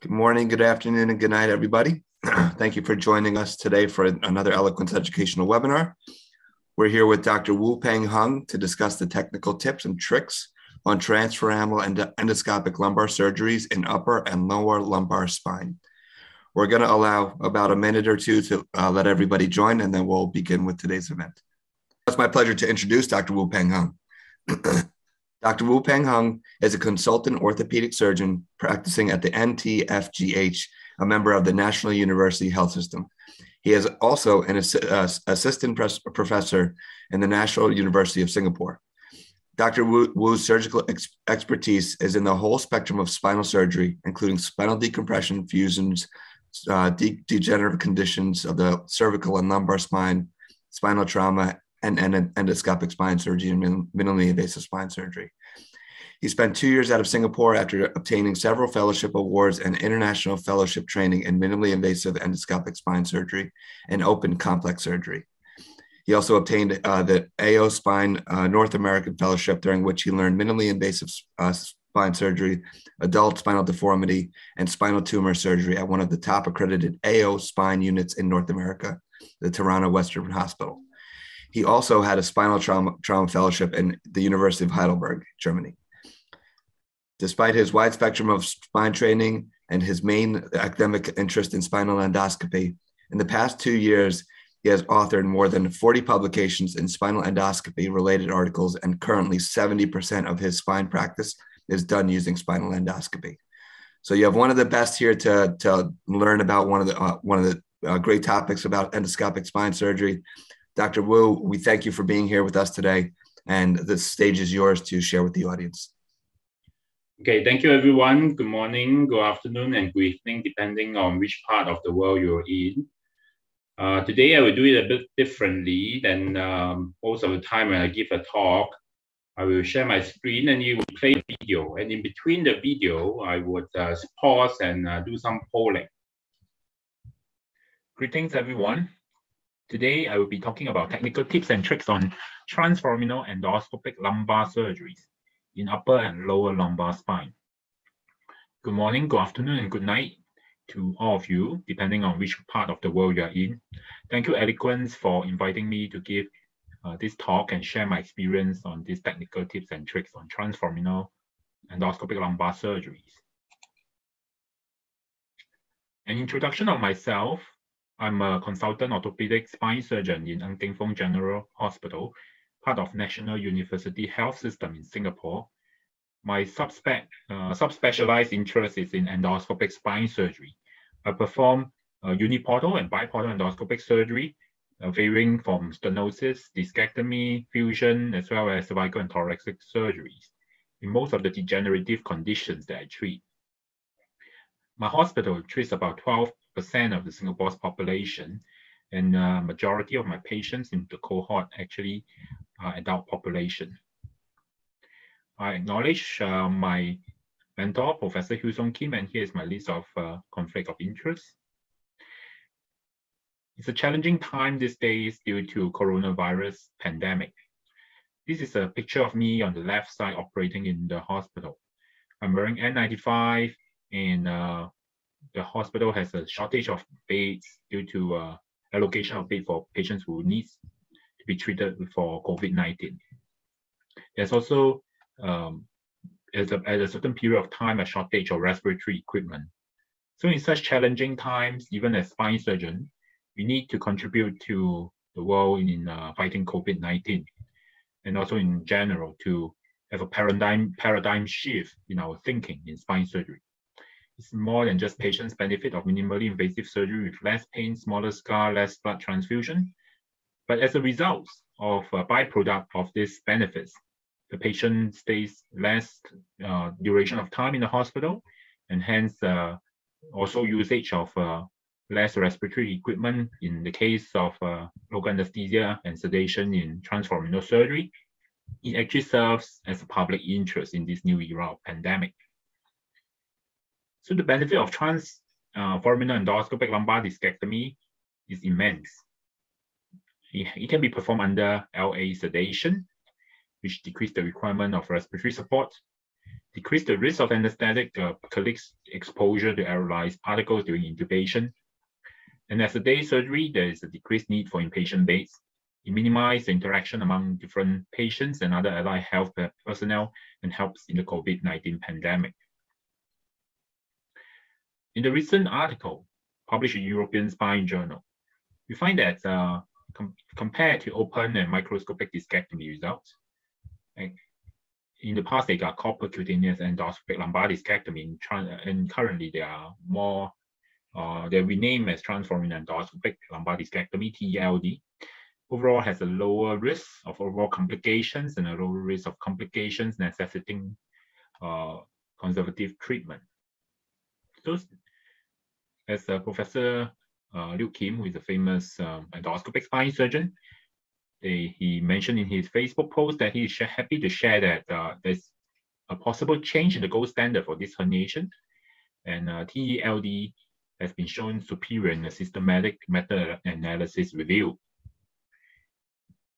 Good morning, good afternoon, and good night, everybody. Thank you for joining us today for another Elliquence Educational webinar. We're here with Dr. Wu Pang Hung to discuss the technical tips and tricks on transforaminal and endoscopic lumbar surgeries in upper and lower lumbar spine. We're going to allow about a minute or two to uh, let everybody join, and then we'll begin with today's event. It's my pleasure to introduce Dr. Wu Pang Hung. Dr. Wu Pang Hung is a consultant orthopedic surgeon practicing at the NTFGH, a member of the National University Health System. He is also an uh, assistant professor in the National University of Singapore. Dr. Wu, Wu's surgical ex- expertise is in the whole spectrum of spinal surgery, including spinal decompression, fusions, uh, de- degenerative conditions of the cervical and lumbar spine, spinal trauma, and, and endoscopic spine surgery and minimally invasive spine surgery. He spent two years out of Singapore after obtaining several fellowship awards and international fellowship training in minimally invasive endoscopic spine surgery and open complex surgery. He also obtained uh, the AO Spine uh, North American Fellowship, during which he learned minimally invasive uh, spine surgery, adult spinal deformity, and spinal tumor surgery at one of the top accredited AO spine units in North America, the Toronto Western Hospital. He also had a spinal trauma, trauma fellowship in the University of Heidelberg, Germany. Despite his wide spectrum of spine training and his main academic interest in spinal endoscopy, in the past two years, he has authored more than 40 publications in spinal endoscopy related articles, and currently 70% of his spine practice is done using spinal endoscopy. So you have one of the best here to, to learn about one of the uh, one of the uh, great topics about endoscopic spine surgery. Dr. Wu, we thank you for being here with us today, and the stage is yours to share with the audience. Okay, thank you everyone. Good morning, good afternoon, and good evening, depending on which part of the world you're in. Uh, today, I will do it a bit differently than um, most of the time when I give a talk. I will share my screen and you will play a video. And in between the video, I would uh, pause and uh, do some polling. Greetings, everyone. Today, I will be talking about technical tips and tricks on transforaminal endoscopic lumbar surgeries in upper and lower lumbar spine. Good morning, good afternoon, and good night to all of you, depending on which part of the world you are in. Thank you, Elliquence, for inviting me to give uh, this talk and share my experience on these technical tips and tricks on transforaminal endoscopic lumbar surgeries. An introduction of myself. I'm a consultant orthopedic spine surgeon in Ng Teng Fong General Hospital, part of National University Health System in Singapore. My subspec, uh, subspecialized interest is in endoscopic spine surgery. I perform uh, uniportal and biportal endoscopic surgery, uh, varying from stenosis, discectomy, fusion, as well as cervical and thoracic surgeries in most of the degenerative conditions that I treat. My hospital treats about 12 percent of the Singapore's population, and uh, majority of my patients in the cohort actually are adult population. I acknowledge uh, my mentor, Professor Hyeun Sung Kim, and here is my list of uh, conflict of interest. It's a challenging time these days due to coronavirus pandemic. This is a picture of me on the left side operating in the hospital. I'm wearing N95 and uh, the hospital has a shortage of beds due to uh, allocation of bed for patients who need to be treated for COVID-19. There's also, um, at, a, at a certain period of time, a shortage of respiratory equipment. So in such challenging times, even as spine surgeon, we need to contribute to the world in uh, fighting COVID-19 and also in general to have a paradigm paradigm shift in our thinking in spine surgery. It's more than just patients benefit of minimally invasive surgery with less pain, smaller scar, less blood transfusion. But as a result of a byproduct of these benefits, the patient stays less uh, duration of time in the hospital and hence uh, also usage of uh, less respiratory equipment in the case of uh, local anesthesia and sedation in transforaminal surgery. It actually serves as a public interest in this new era of pandemic. So the benefit of trans uh, endoscopic lumbar discectomy is immense. It, can be performed under LA sedation, which decreases the requirement of respiratory support. decrease the risk of anesthetic uh, exposure to aerosolized particles during intubation. And as a day surgery, there is a decreased need for inpatient beds. It minimizes the interaction among different patients and other allied health personnel and helps in the COVID-19 pandemic. In the recent article published in European Spine Journal, we find that uh, com compared to open and microscopic discectomy results, in the past they got percutaneous endoscopic lumbar discectomy, and currently they are more, uh, they're renamed as transforaminal endoscopic lumbar discectomy, TELD. Overall has a lower risk of overall complications and a lower risk of complications necessitating uh, conservative treatment. So as Professor uh, Liu Kim, who is a famous um, endoscopic spine surgeon, they, he mentioned in his Facebook post that he's happy to share that uh, there's a possible change in the gold standard for this herniation, and uh, TELD has been shown superior in a systematic meta-analysis review.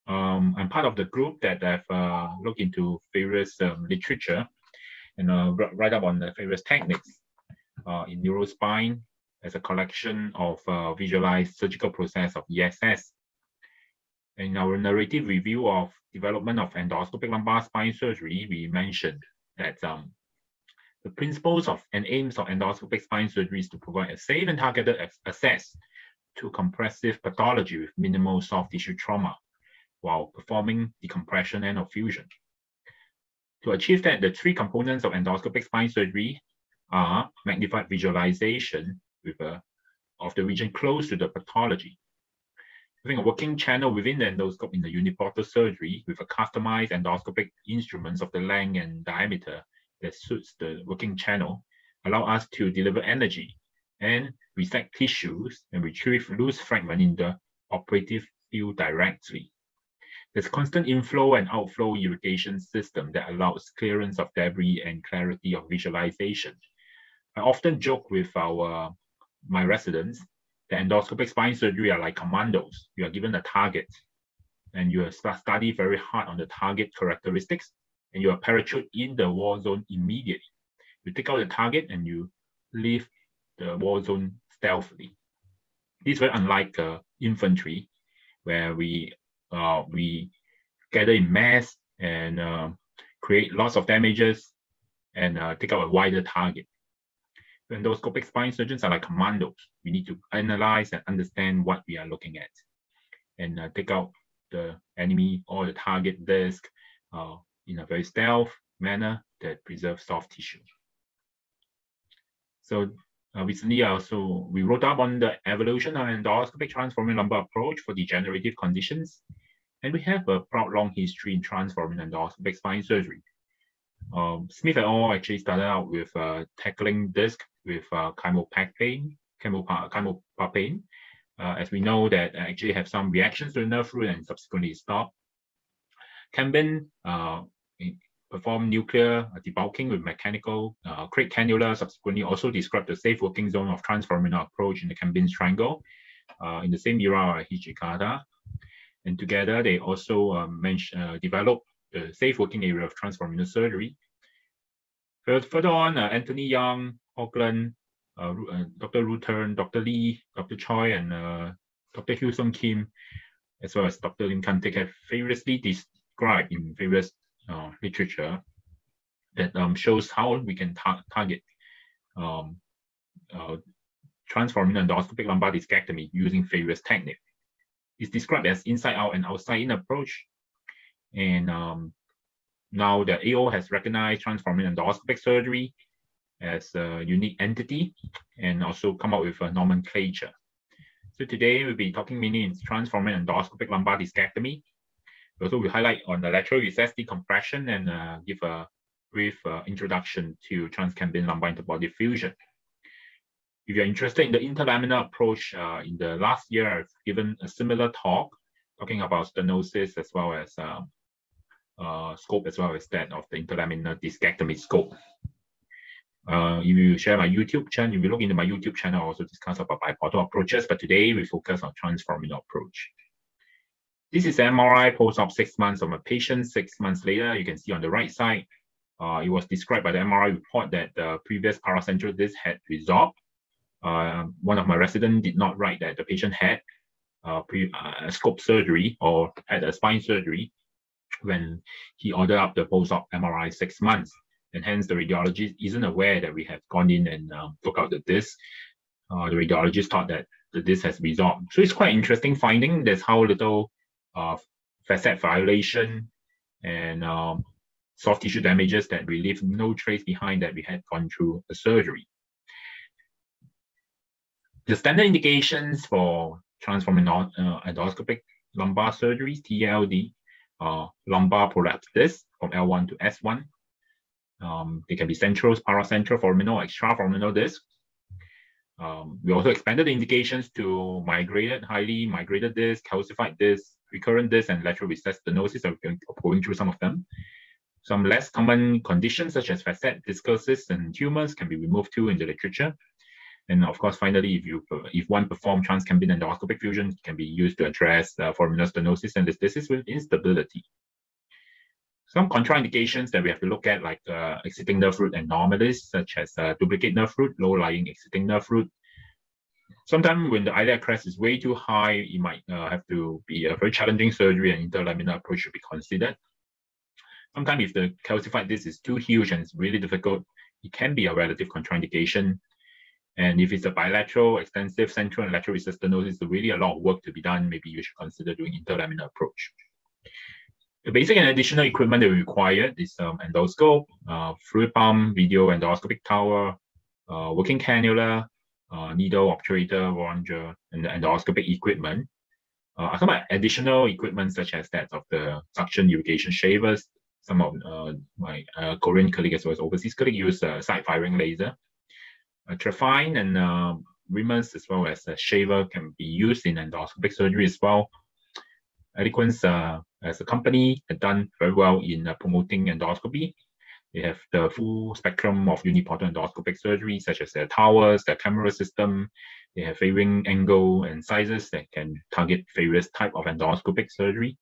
Um, I'm part of the group that have uh, looked into various um, literature and uh, write up on the various techniques uh, in neurospine as a collection of uh, visualized surgical process of ESS. In our narrative review of development of endoscopic lumbar spine surgery, we mentioned that um, the principles of and aims of endoscopic spine surgery is to provide a safe and targeted access to compressive pathology with minimal soft tissue trauma while performing decompression and fusion. To achieve that, the three components of endoscopic spine surgery are magnified visualization, a, of the region close to the pathology. Having a working channel within the endoscope in the uniportal surgery with a customized endoscopic instruments of the length and diameter that suits the working channel allow us to deliver energy and resect tissues and retrieve loose fragment in the operative field directly. There's constant inflow and outflow irrigation system that allows clearance of debris and clarity of visualization. I often joke with our my residents, the endoscopic spine surgery are like commandos. You are given a target and you study very hard on the target characteristics and you are parachute in the war zone immediately. You take out the target and you leave the war zone stealthily. This is very unlike uh, infantry, where we uh, we gather in mass and uh, create lots of damages and uh, take out a wider target endoscopic spine surgeons are like commandos. We need to analyze and understand what we are looking at and uh, take out the enemy or the target disc uh, in a very stealth manner that preserves soft tissue. So uh, recently also, we wrote up on the evolution of endoscopic transforaminal lumbar approach for degenerative conditions. And we have a proud long history in transforaminal endoscopic spine surgery. Um, Smith et al. actually started out with uh, tackling disc with uh, pain. Uh, as we know that actually have some reactions to the nerve root and subsequently stop. Kambin uh, performed nuclear debulking with mechanical uh, cannula, subsequently also described the safe working zone of transforaminal approach in the Kambin's triangle uh, in the same era of Hijikata. And together they also um, uh, developed the safe working area of transforaminal surgery. Further on, uh, Anthony Yeung, Hoogland, uh, Dr. Ruetten, Dr. Lee, Dr. Choi, and uh, Dr. Hyosung Kim, as well as Dr. Lim Kantik have variously described in various uh, literature that um, shows how we can tar target um, uh, transforaminal endoscopic lumbar discectomy using various techniques. It's described as inside out and outside in approach. And um, now the AO has recognized transforaminal endoscopic surgery as a unique entity and also come up with a nomenclature. So today we'll be talking mainly in transforaminal endoscopic lumbar discectomy. Also, we highlight on the lateral recess decompression and uh, give a brief uh, introduction to transcambin lumbar interbody fusion. If you're interested in the interlaminar approach, uh, in the last year, I've given a similar talk talking about stenosis as well as um, uh, scope as well as that of the interlaminar discectomy scope. Uh, if you share my YouTube channel, if you look into my YouTube channel, I also discuss about biportal approaches, but today we focus on transforaminal approach. This is MRI post-op six months of a patient. Six months later, you can see on the right side, Uh, it was described by the MRI report that the previous paracentral disc had resolved. Uh, one of my residents did not write that the patient had uh, pre, uh, scope surgery or had a spine surgery when he ordered up the post-op MRI six months. And hence the radiologist isn't aware that we have gone in and um, took out the disc. Uh, the radiologist thought that the disc has resolved. So it's quite interesting finding there's how little uh, facet violation and um, soft tissue damages that we leave no trace behind that we had gone through a surgery. The standard indications for transforaminal uh, endoscopic lumbar surgeries, TLD, uh, lumbar prolapse disc from L1 to S1. Um, they can be central, paracentral, foraminal, extraforaminal disc. Um, we also expanded the indications to migrated, highly migrated disc, calcified disc, recurrent disc, and lateral recessed stenosis. I'm going through some of them. Some less common conditions such as facet discosis and tumors can be removed too in the literature. And of course, finally, if you if one perform transcambient endoscopic fusion, it can be used to address uh, foraminal stenosis and this disease with instability. Some contraindications that we have to look at, like uh, exiting nerve root anomalies, such as uh, duplicate nerve root, low-lying exiting nerve root. Sometimes when the iliac crest is way too high, it might uh, have to be a very challenging surgery and interlaminar approach should be considered. Sometimes if the calcified disc is too huge and it's really difficult, it can be a relative contraindication. And if it's a bilateral, extensive central and lateral recessed stenosis, there's really a lot of work to be done. Maybe you should consider doing interlaminar approach. The basic and additional equipment that we require is um, endoscope, uh, fluid pump, video endoscopic tower, uh, working cannula, uh, needle obturator, rongeur, and endoscopic equipment. Uh, some additional equipment such as that of the suction irrigation shavers, some of uh, my uh, Korean colleagues as well as overseas colleagues use uh, side firing laser. Trephine and uh, as well as shaver can be used in endoscopic surgery as well. Elliquence uh, as a company done very well in uh, promoting endoscopy. They have the full spectrum of uniportal endoscopic surgery, such as their towers, their camera system. They have varying angle and sizes that can target various type of endoscopic surgery.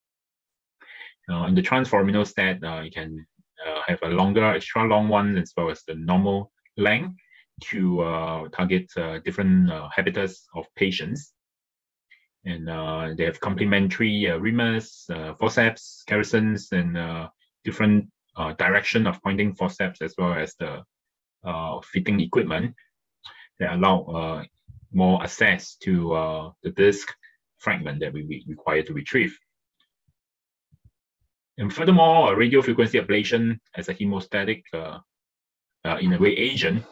Uh, in the transforaminal stat, uh, you can uh, have a longer, extra long one as well as the normal length to uh, target uh, different uh, habitats of patients. And they have complementary uh, reamers, forceps, Kerrisons, and different direction of pointing forceps as well as the fitting equipment that allow more access to the disk fragment that we require to retrieve. And furthermore, radio frequency ablation as a hemostatic, uh, uh, in a way, agent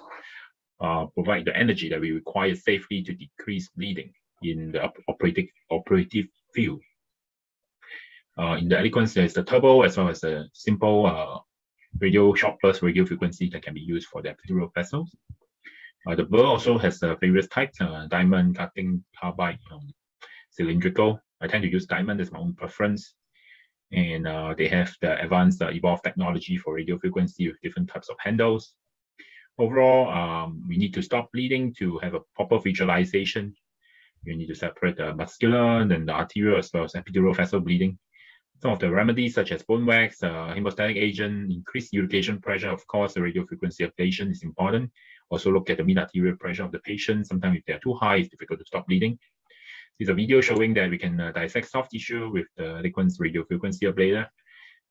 uh, provide the energy that we require safely to decrease bleeding in the operative operative field. Uh, in the Elliquence, there's the turbo as well as the simple uh, radio short burst radio frequency that can be used for the epidural vessels. Uh, the burr also has uh, various types, uh, diamond, cutting, carbide, um, cylindrical. I tend to use diamond as my own preference and uh, they have the advanced uh, evolved technology for radio frequency with different types of handles. Overall, um, we need to stop bleeding to have a proper visualization. You need to separate the muscular and the arterial as well as epidural vessel bleeding. Some of the remedies such as bone wax, uh, hemostatic agent, increased irrigation pressure, of course, the radio frequency ablation is important. Also look at the mean arterial pressure of the patient. Sometimes if they're too high, it's difficult to stop bleeding. This is a video showing that we can uh, dissect soft tissue with the Elliquence radio frequency ablator,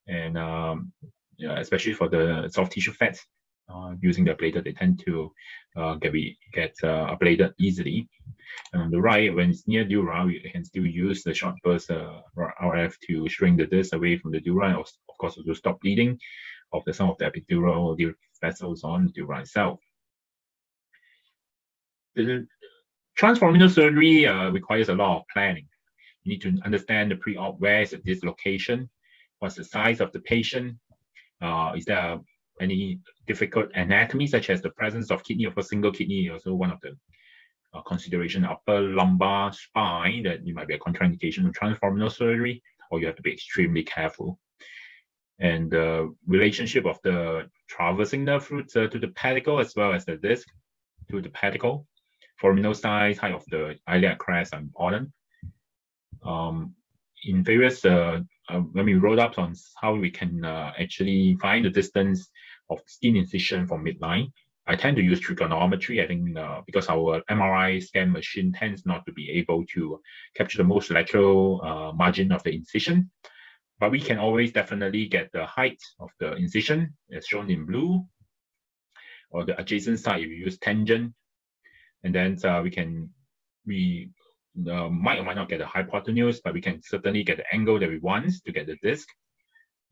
and um, especially for the soft tissue fats, using the ablator, they tend to uh, get get uh, ablated easily. And on the right, when it's near dura, we can still use the short burst uh, RF to shrink the disc away from the dura, and of course to stop bleeding of the some of the epidural vessels on the dura itself. The Transforaminal surgery uh, requires a lot of planning. You need to understand the pre-op, where is the dislocation, what's the size of the patient, uh, is there any difficult anatomy, such as the presence of kidney of a single kidney, also one of the uh, consideration upper lumbar spine that you might be a contraindication of transforaminal surgery, or you have to be extremely careful. And the relationship of the traversing nerve roots uh, to the pedicle as well as the disc to the pedicle foraminal size, height of the iliac crest are important. Um, in various, uh, uh, when we wrote up on how we can uh, actually find the distance of skin incision for midline. I tend to use trigonometry. I think uh, because our MRI scan machine tends not to be able to capture the most lateral uh, margin of the incision, but we can always definitely get the height of the incision as shown in blue, or the adjacent side if you use tangent, and then uh, we can we uh, might or might not get the hypotenuse, but we can certainly get the angle that we want to get the disk,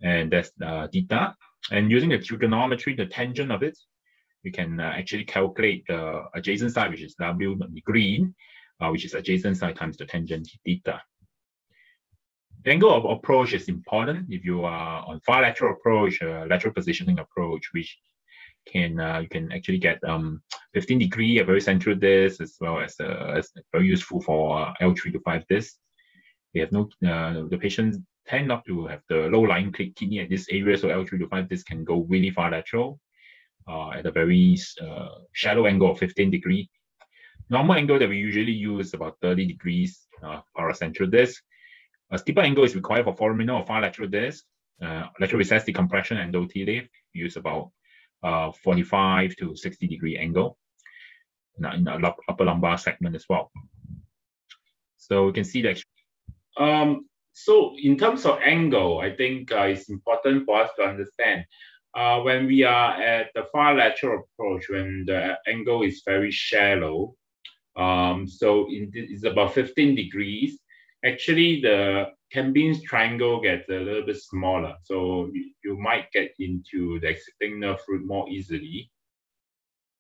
and that's uh, theta. And using the trigonometry, the tangent of it, you can uh, actually calculate the adjacent side, which is W green, uh, which is adjacent side times the tangent theta. The angle of approach is important. If you are on far lateral approach, uh, lateral positioning approach, which can uh, you can actually get um 15 degree a very central disc as well as, uh, as very useful for L3 to 5 disc. We have no uh, the patients tend not to have the low lying kidney at this area, so L3 to 5 this can go really far lateral uh, at a very uh, shallow angle of 15 degree. Normal angle that we usually use about 30 degrees uh, for a central disc. A steeper angle is required for foraminal or far lateral disc. Uh, lateral recess decompression and OT lift use about uh, 45 to 60 degree angle in, in the upper lumbar segment as well. So we can see that. Um, so in terms of angle, I think uh, it's important for us to understand uh, when we are at the far lateral approach, when the angle is very shallow, um, so it's about 15 degrees, actually the Kambin's triangle gets a little bit smaller. So you, you might get into the exiting nerve root more easily.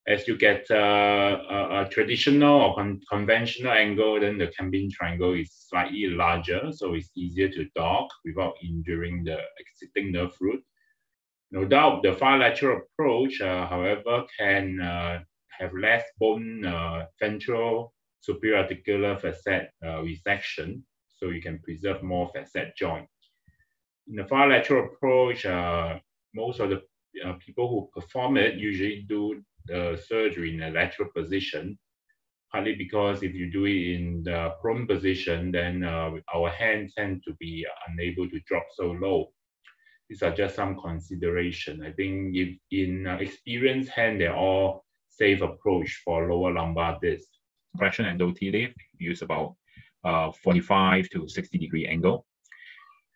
As you get uh, a, a, traditional or con conventional angle, then the Kambin triangle is slightly larger, so it's easier to dock without injuring the exiting nerve root. No doubt, the far lateral approach, uh, however, can uh, have less bone uh, ventral superior articular facet uh, resection, so you can preserve more facet joint. In the far lateral approach, uh, most of the people who perform it usually do the surgery in a lateral position, partly because if you do it in the prone position, then our hands tend to be unable to drop so low these are just some consideration. I think if in uh, experienced hand, they're all safe approach for lower lumbar disc. Compression and OT lift use about uh, 45 to 60 degree angle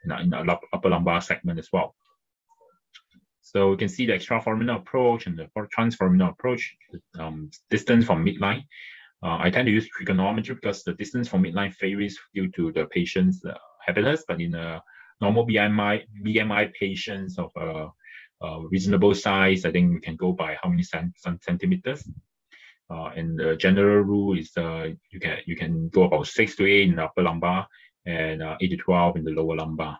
in, in the upper lumbar segment as well. So we can see the extraforaminal approach and the transforaminal approach, um, distance from midline. Uh, I tend to use trigonometry because the distance from midline varies due to the patient's uh, but in a normal BMI BMI patients of a, a reasonable size, I think we can go by how many cent centimeters. Uh, and the general rule is uh, you can you can go about six to eight in the upper lumbar and uh, eight to twelve in the lower lumbar.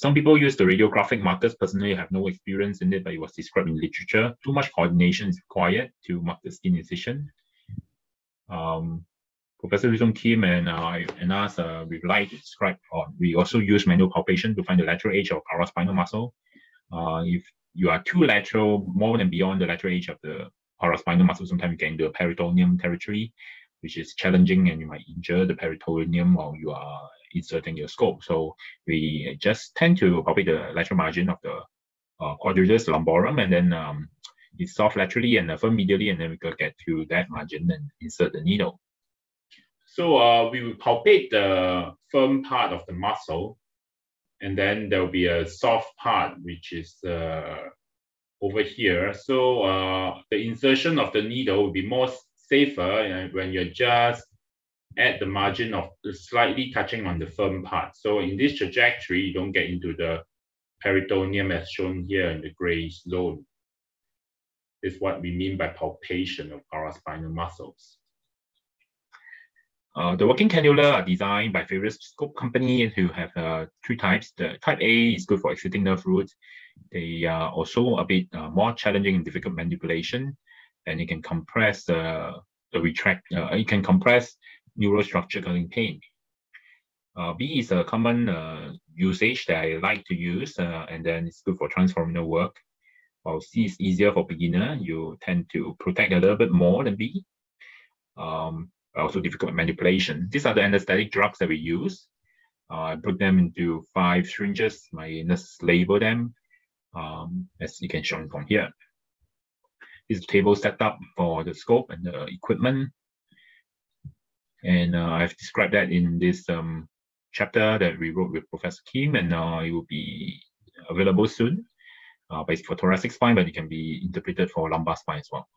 Some people use the radiographic markers. Personally, I have no experience in it, but it was described in literature. Too much coordination is required to mark the skin incision. Um, Professor Lee Kim and uh, and us, uh, we like to describe, or we also use manual palpation to find the lateral edge of paraspinal muscle. Uh, if you are too lateral, more than beyond the lateral edge of the paraspinal muscle, sometimes you get into the peritoneum territory, which is challenging and you might injure the peritoneum while you are inserting your scope. So we just tend to palpate the lateral margin of the uh, quadratus lumborum and then um, it's soft laterally and firm medially, and then we can get to that margin and insert the needle. So uh, we will palpate the firm part of the muscle, and then there will be a soft part, which is uh, over here. So uh, the insertion of the needle will be more safer when you're just at the margin of slightly touching on the firm part. So in this trajectory, you don't get into the peritoneum as shown here in the gray zone. Is what we mean by palpation of paraspinal muscles. Uh, the working cannula are designed by various scope companies who have uh, three types. The type A is good for exiting nerve roots. They are also a bit uh, more challenging and difficult manipulation, and it can compress uh, the retract. Uh, it can compress neural structure causing pain. Uh, B is a common uh, usage that I like to use, and then it's good for transforaminal work. While C is easier for beginner, you tend to protect a little bit more than B. Um, also difficult manipulation. These are the anesthetic drugs that we use. Uh, I put them into five syringes. My nurse label them. um, as you can show from here. This table set up for the scope and the equipment. And uh, I've described that in this um, chapter that we wrote with Professor Kim, and uh, it will be available soon. Uh, basically for thoracic spine, but it can be interpreted for lumbar spine as well.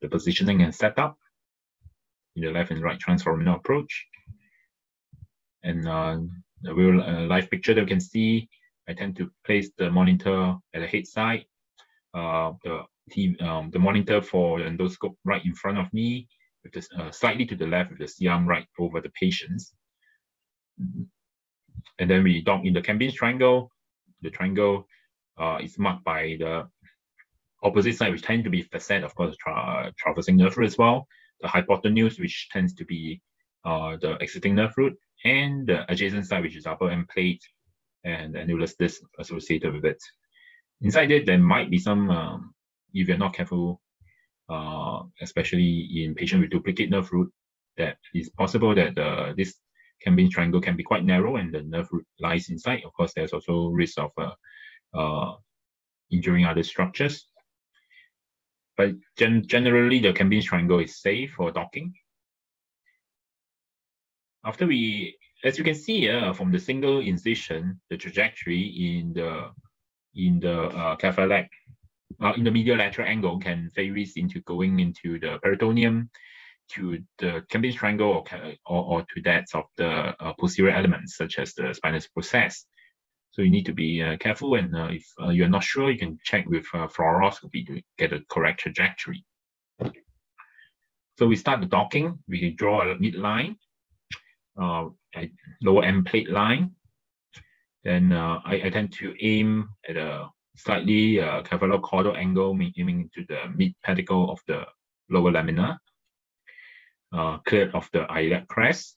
The positioning and setup in the left and right transforaminal approach. And uh, the real uh, live picture that you can see, I tend to place the monitor at the head side, uh, the um, the monitor for the endoscope right in front of me, with this, uh, slightly to the left with the C-arm right over the patients. And then we dock in the Kambin's triangle. The triangle uh, is marked by the opposite side, which tend to be facet, of course, tra traversing nerve root as well. The hypotenuse, which tends to be uh, the exiting nerve root, and the adjacent side, which is upper end plate and annulus disc associated with it. Inside it, there might be some, um, if you're not careful, uh, especially in patients with duplicate nerve root, that it's possible that uh, this Kambin's triangle can be quite narrow and the nerve root lies inside. Of course, there's also risk of uh, uh, injuring other structures. But gen generally, the Kambin's triangle is safe for docking. After we, as you can see uh, from the single incision, the trajectory in the in the uh, uh, in the medial lateral angle can vary into going into the peritoneum, to the Kambin's triangle, or, or, or to that of the uh, posterior elements, such as the spinous process. So you need to be uh, careful, and uh, if uh, you're not sure, you can check with uh, fluoroscopy to get a correct trajectory. So we start the docking. We draw a midline, uh, a lower end plate line. Then I, I, tend to aim at a slightly uh, caudal angle, aiming to the mid pedicle of the lower lamina, uh, cleared of the iliac crest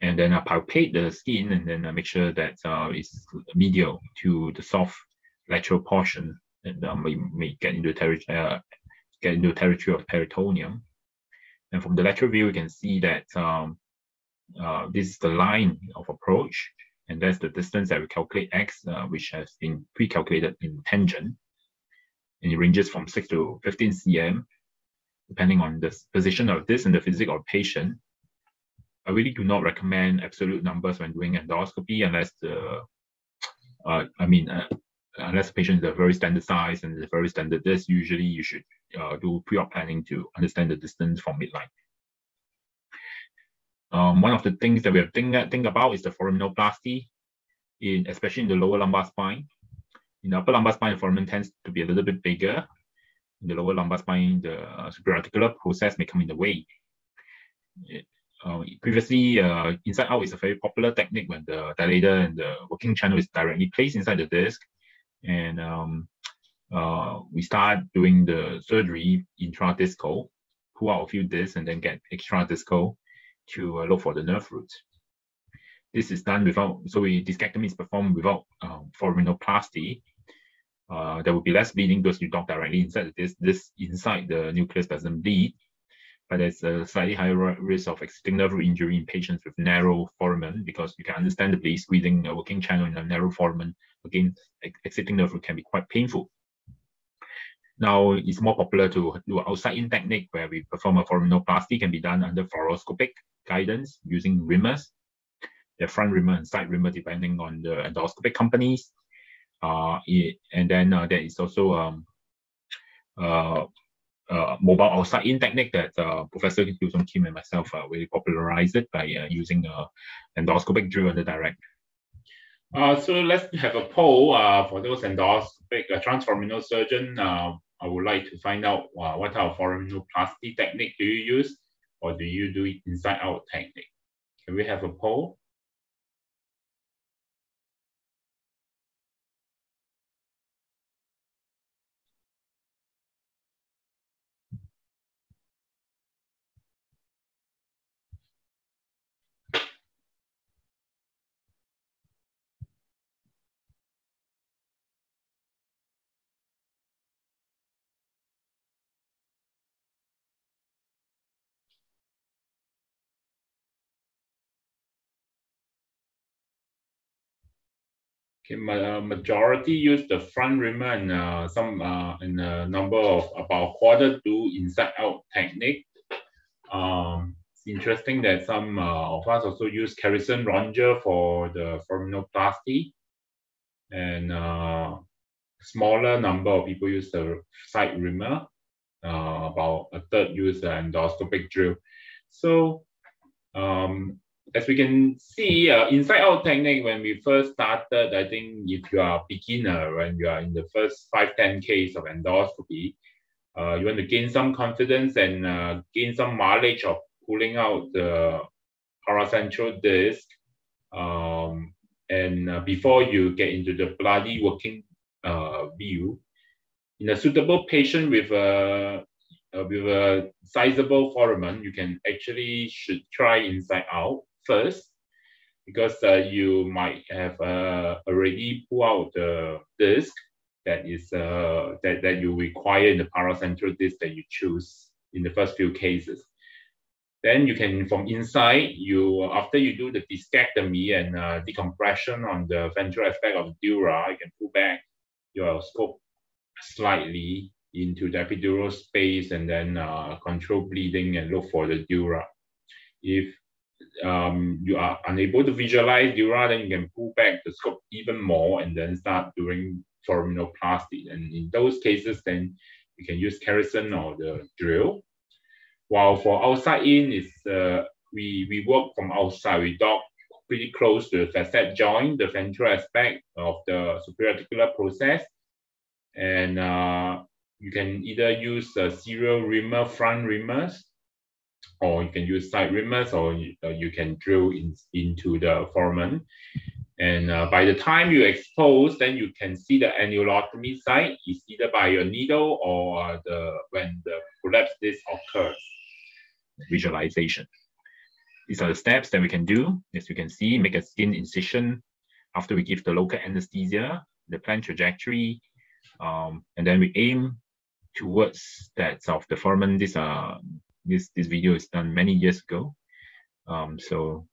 and then I palpate the skin and then I make sure that uh, it's medial to the soft lateral portion and um, we may get into territory uh, get into territory of peritoneum. And from the lateral view, you can see that um, uh, this is the line of approach, and that's the distance that we calculate x, uh, which has been pre-calculated in tangent. And it ranges from 6 to 15 cm, depending on the position of this and the physique of patient. I really do not recommend absolute numbers when doing endoscopy unless the, uh, I mean, uh, unless the patient is a very standard size and very standard this, usually you should uh, do pre-op planning to understand the distance from midline. Um, one of the things that we have think, think about is the foraminoplasty, in especially in the lower lumbar spine. In the upper lumbar spine, the foramen tends to be a little bit bigger. In the lower lumbar spine, the uh, supraarticular process may come in the way. It, uh, previously, uh, inside out is a very popular technique when the dilator and the working channel is directly placed inside the disc. And um, uh, we start doing the surgery intradiscal, pull out a few discs and then get extradiscal to uh, look for the nerve roots. This is done without, so we discectomy is performed without um, foraminoplasty. Uh, there will be less bleeding because you don't directly inside the disc. This inside the nucleus doesn't bleed but there's a slightly higher risk of exiting nerve injury in patients with narrow foramen because you can understandably squeezing a working channel in a narrow foramen against exiting nerve root can be quite painful. Now it's more popular to do outside in technique where we perform a foraminoplasty can be done under fluoroscopic guidance using reamers, the front reamer and side reamer depending on the endoscopic companies. Uh, it, and then uh, there is also um, uh, uh, mobile outside in technique that uh, Professor Hyo Kim and myself uh, really popularized it by uh, using uh, endoscopic drill under direct. Uh, so let's have a poll uh, for those endoscopic uh, transforaminal surgeon. Uh, I would like to find out uh, what type of foraminoplasty technique do you use or do you do it inside out technique? Can we have a poll? Uh, majority use the front reamer and uh, some uh, in a number of about quarter do inside out technique. Um, it's interesting that some uh, of us also use Kerrison rongeur for the foraminoplasty, and uh, smaller number of people use the side reamer. Uh, about a third use the endoscopic drill. So um, as we can see, uh, inside out technique, when we first started, I think if you are a beginner, when you are in the first five, 10 case of endoscopy, uh, you want to gain some confidence and uh, gain some mileage of pulling out the paracentral disc. Um, and uh, before you get into the bloody working uh, view, in a suitable patient with a uh, with a sizable foramen, you can actually should try inside out first because uh, you might have uh, already pulled out the disc that is uh, that, that you require in the paracentral disc that you choose in the first few cases. Then you can, from inside, you after you do the discectomy and uh, decompression on the ventral aspect of dura, you can pull back your scope slightly into the epidural space and then uh, control bleeding and look for the dura. If um, you are unable to visualize dura, then you can pull back the scope even more and then start doing foraminoplasty. And in those cases, then you can use Kerrison or the drill. While for outside in, is uh, we, we work from outside. We dock pretty close to the facet joint, the ventral aspect of the superior articular process. And uh, you can either use a serial reamer front reamers, or you can use side reamers, or you, uh, you can drill in, into the foramen. And uh, by the time you expose, then you can see the annulotomy site is either by your needle or the when the prolapse disc occurs. Visualization. These are the steps that we can do. As you can see, make a skin incision after we give the local anesthesia, the planned trajectory, um, and then we aim towards that of the foramen. This uh this this video is done many years ago. Um, so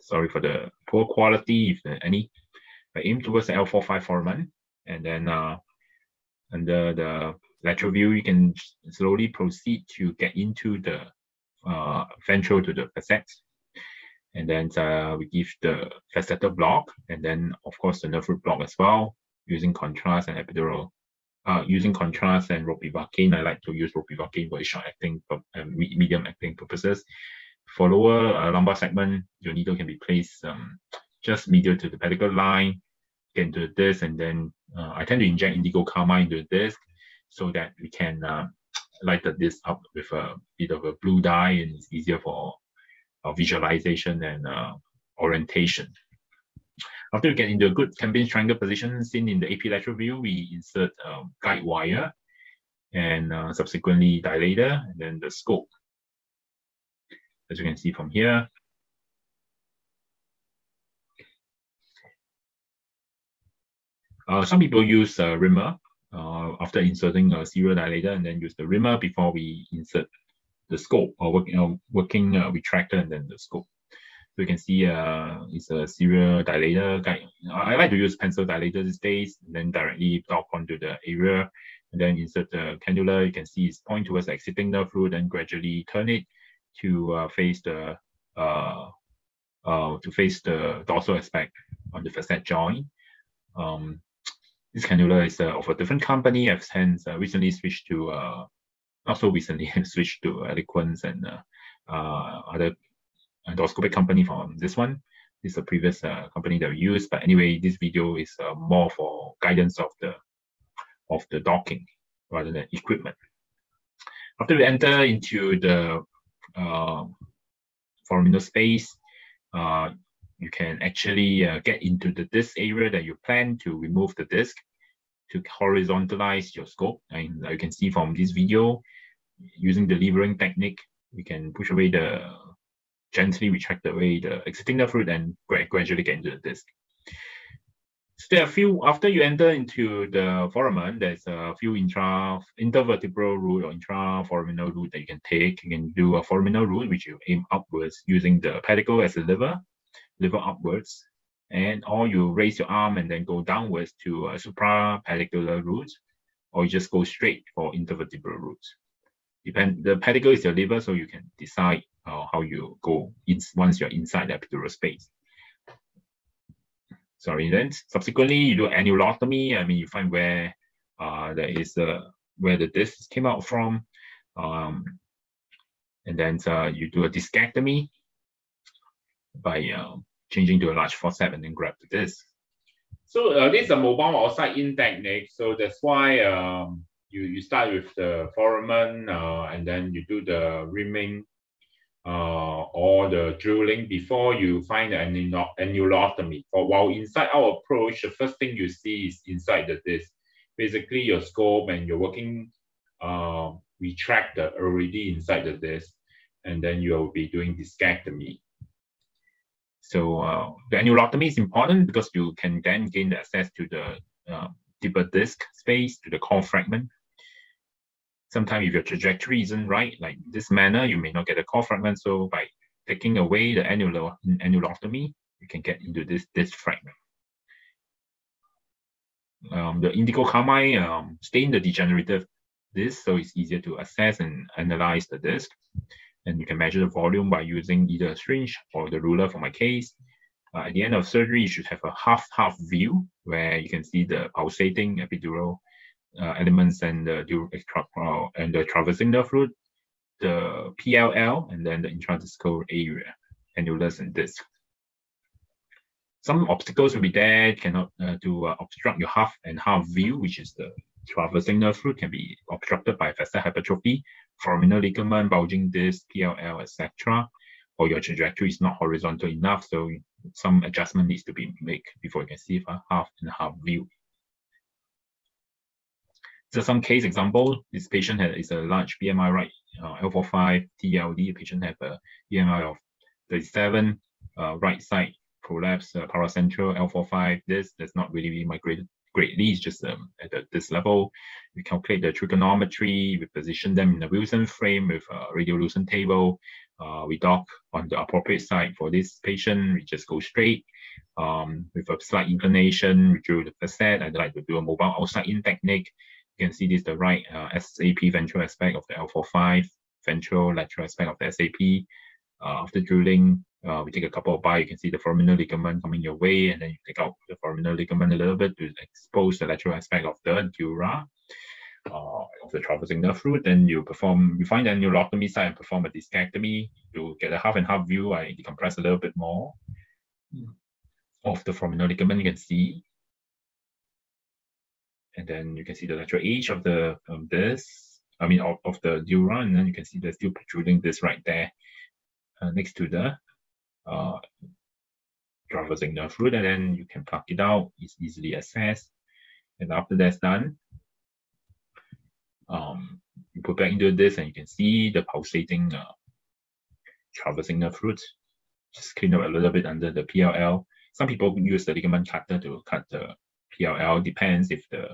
sorry for the poor quality, if any. I aim towards the L45 foramen, and then uh, under the lateral view, you can slowly proceed to get into the uh, ventral to the facets. And then uh, we give the facetal block, and then of course the nerve root block as well, using contrast and epidural uh, using contrast and ropivacaine, I like to use ropivacaine for short acting, uh, medium acting purposes. For lower uh, lumbar segment, your needle can be placed um, just medial to the pedicle line, into the disc, and then uh, I tend to inject indigo carmine into the disc so that we can uh, light the disc up with a bit of a blue dye and it's easier for uh, visualization and uh, orientation. After we get into a good Kambin triangle position seen in the AP lateral view, we insert um, guide wire and uh, subsequently dilator and then the scope. As you can see from here. Uh, some people use a reamer uh, after inserting a serial dilator and then use the reamer before we insert the scope or working, uh, working uh, retractor and then the scope. So you can see uh, it's a serial dilator. I like to use pencil dilator these days, then directly dock onto the area, and then insert the cannula. You can see it's point towards the exiting nerve root, and gradually turn it to uh, face the uh, uh, to face the dorsal aspect on the facet joint. Um, this cannula is uh, of a different company. I've hence uh, recently switched to uh, not so recently switched to Elliquence and uh, uh, other endoscopic company from this one. This is a previous uh, company that we use, but anyway, this video is uh, more for guidance of the of the docking rather than equipment. After we enter into the uh, foraminal space, uh, you can actually uh, get into the disc area that you plan to remove the disc to horizontalize your scope. And you can see from this video, using the levering technique, we can push away the gently retract away the exiting nerve root and gradually get into the disc. So there are a few, after you enter into the foramen, there's a few intra intervertebral route or intraforaminal route that you can take. You can do a foraminal route, which you aim upwards using the pedicle as a lever, lever upwards. and or you raise your arm and then go downwards to a suprapedicular root, or you just go straight for intervertebral roots. Depend the pedicle is your liver, so you can decide uh, how you go in, once you're inside the epidural space. Sorry, then subsequently you do annulotomy. I mean, you find where uh, there is a where the disc came out from, um, and then uh, you do a discectomy by uh, changing to a large forceps and then grab the disc. So uh, this is a mobile outside in technique. So that's why um, you, you start with the foramen uh, and then you do the reaming uh, or the drilling before you find the annulotomy. For while inside our approach, the first thing you see is inside the disc. Basically, your scope and you're working uh, retract the already inside the disc, and then you will be doing discectomy. So uh, the annulotomy is important because you can then gain access to the uh, deeper disc space, to the core fragment. Sometimes if your trajectory isn't right, like this manner, you may not get a core fragment. So by taking away the annular, annulotomy, you can get into this this fragment. Um, the indigo carmine um, stain the degenerative disc, so it's easier to assess and analyze the disc and you can measure the volume by using either a syringe or the ruler for my case. Uh, at the end of surgery, you should have a half-half view where you can see the pulsating epidural elements and the uh, and the traversing the root, the PLL, and then the intradiscal area, and disc. Some obstacles will be there, cannot uh, to uh, obstruct your half and half view, which is the traversing nerve root can be obstructed by facet hypertrophy, foraminal ligament, bulging disc, PLL, etc. Or your trajectory is not horizontal enough, so some adjustment needs to be made before you can see a half and half view. So some case example, this patient has, is a large BMI right, uh, L45 TLD, the patient have a BMI of 37, uh, right side prolapse, uh, paracentral L45. This does not really migrated greatly. It's just um, at the, this level, we calculate the trigonometry, we position them in a Wilson frame with a radiolucent table. Uh, we dock on the appropriate side for this patient. We just go straight um, with a slight inclination. We drew the facet. I'd like to do a mobile outside in technique. You can see this the right uh, SAP ventral aspect of the L45, ventral lateral aspect of the SAP. Uh, after drilling, uh, we take a couple of bites, you can see the foraminal ligament coming your way, and then you take out the foraminal ligament a little bit to expose the lateral aspect of the dura uh, of the traversing nerve root. Then you perform, you find the annulotomy site and perform a discectomy. You get a half and half view. I decompress a little bit more of the foraminal ligament. You can see, and then you can see the lateral edge of the um, this. I mean, of, of the dura, and then you can see there's still protruding this right there uh, next to the uh, nerve root, and then you can pluck it out. It's easily accessed. And after that's done, um, you put back into this, and you can see the pulsating uh, nerve root. Just clean up a little bit under the PLL. Some people use the ligament cutter to cut the PLL. Depends if the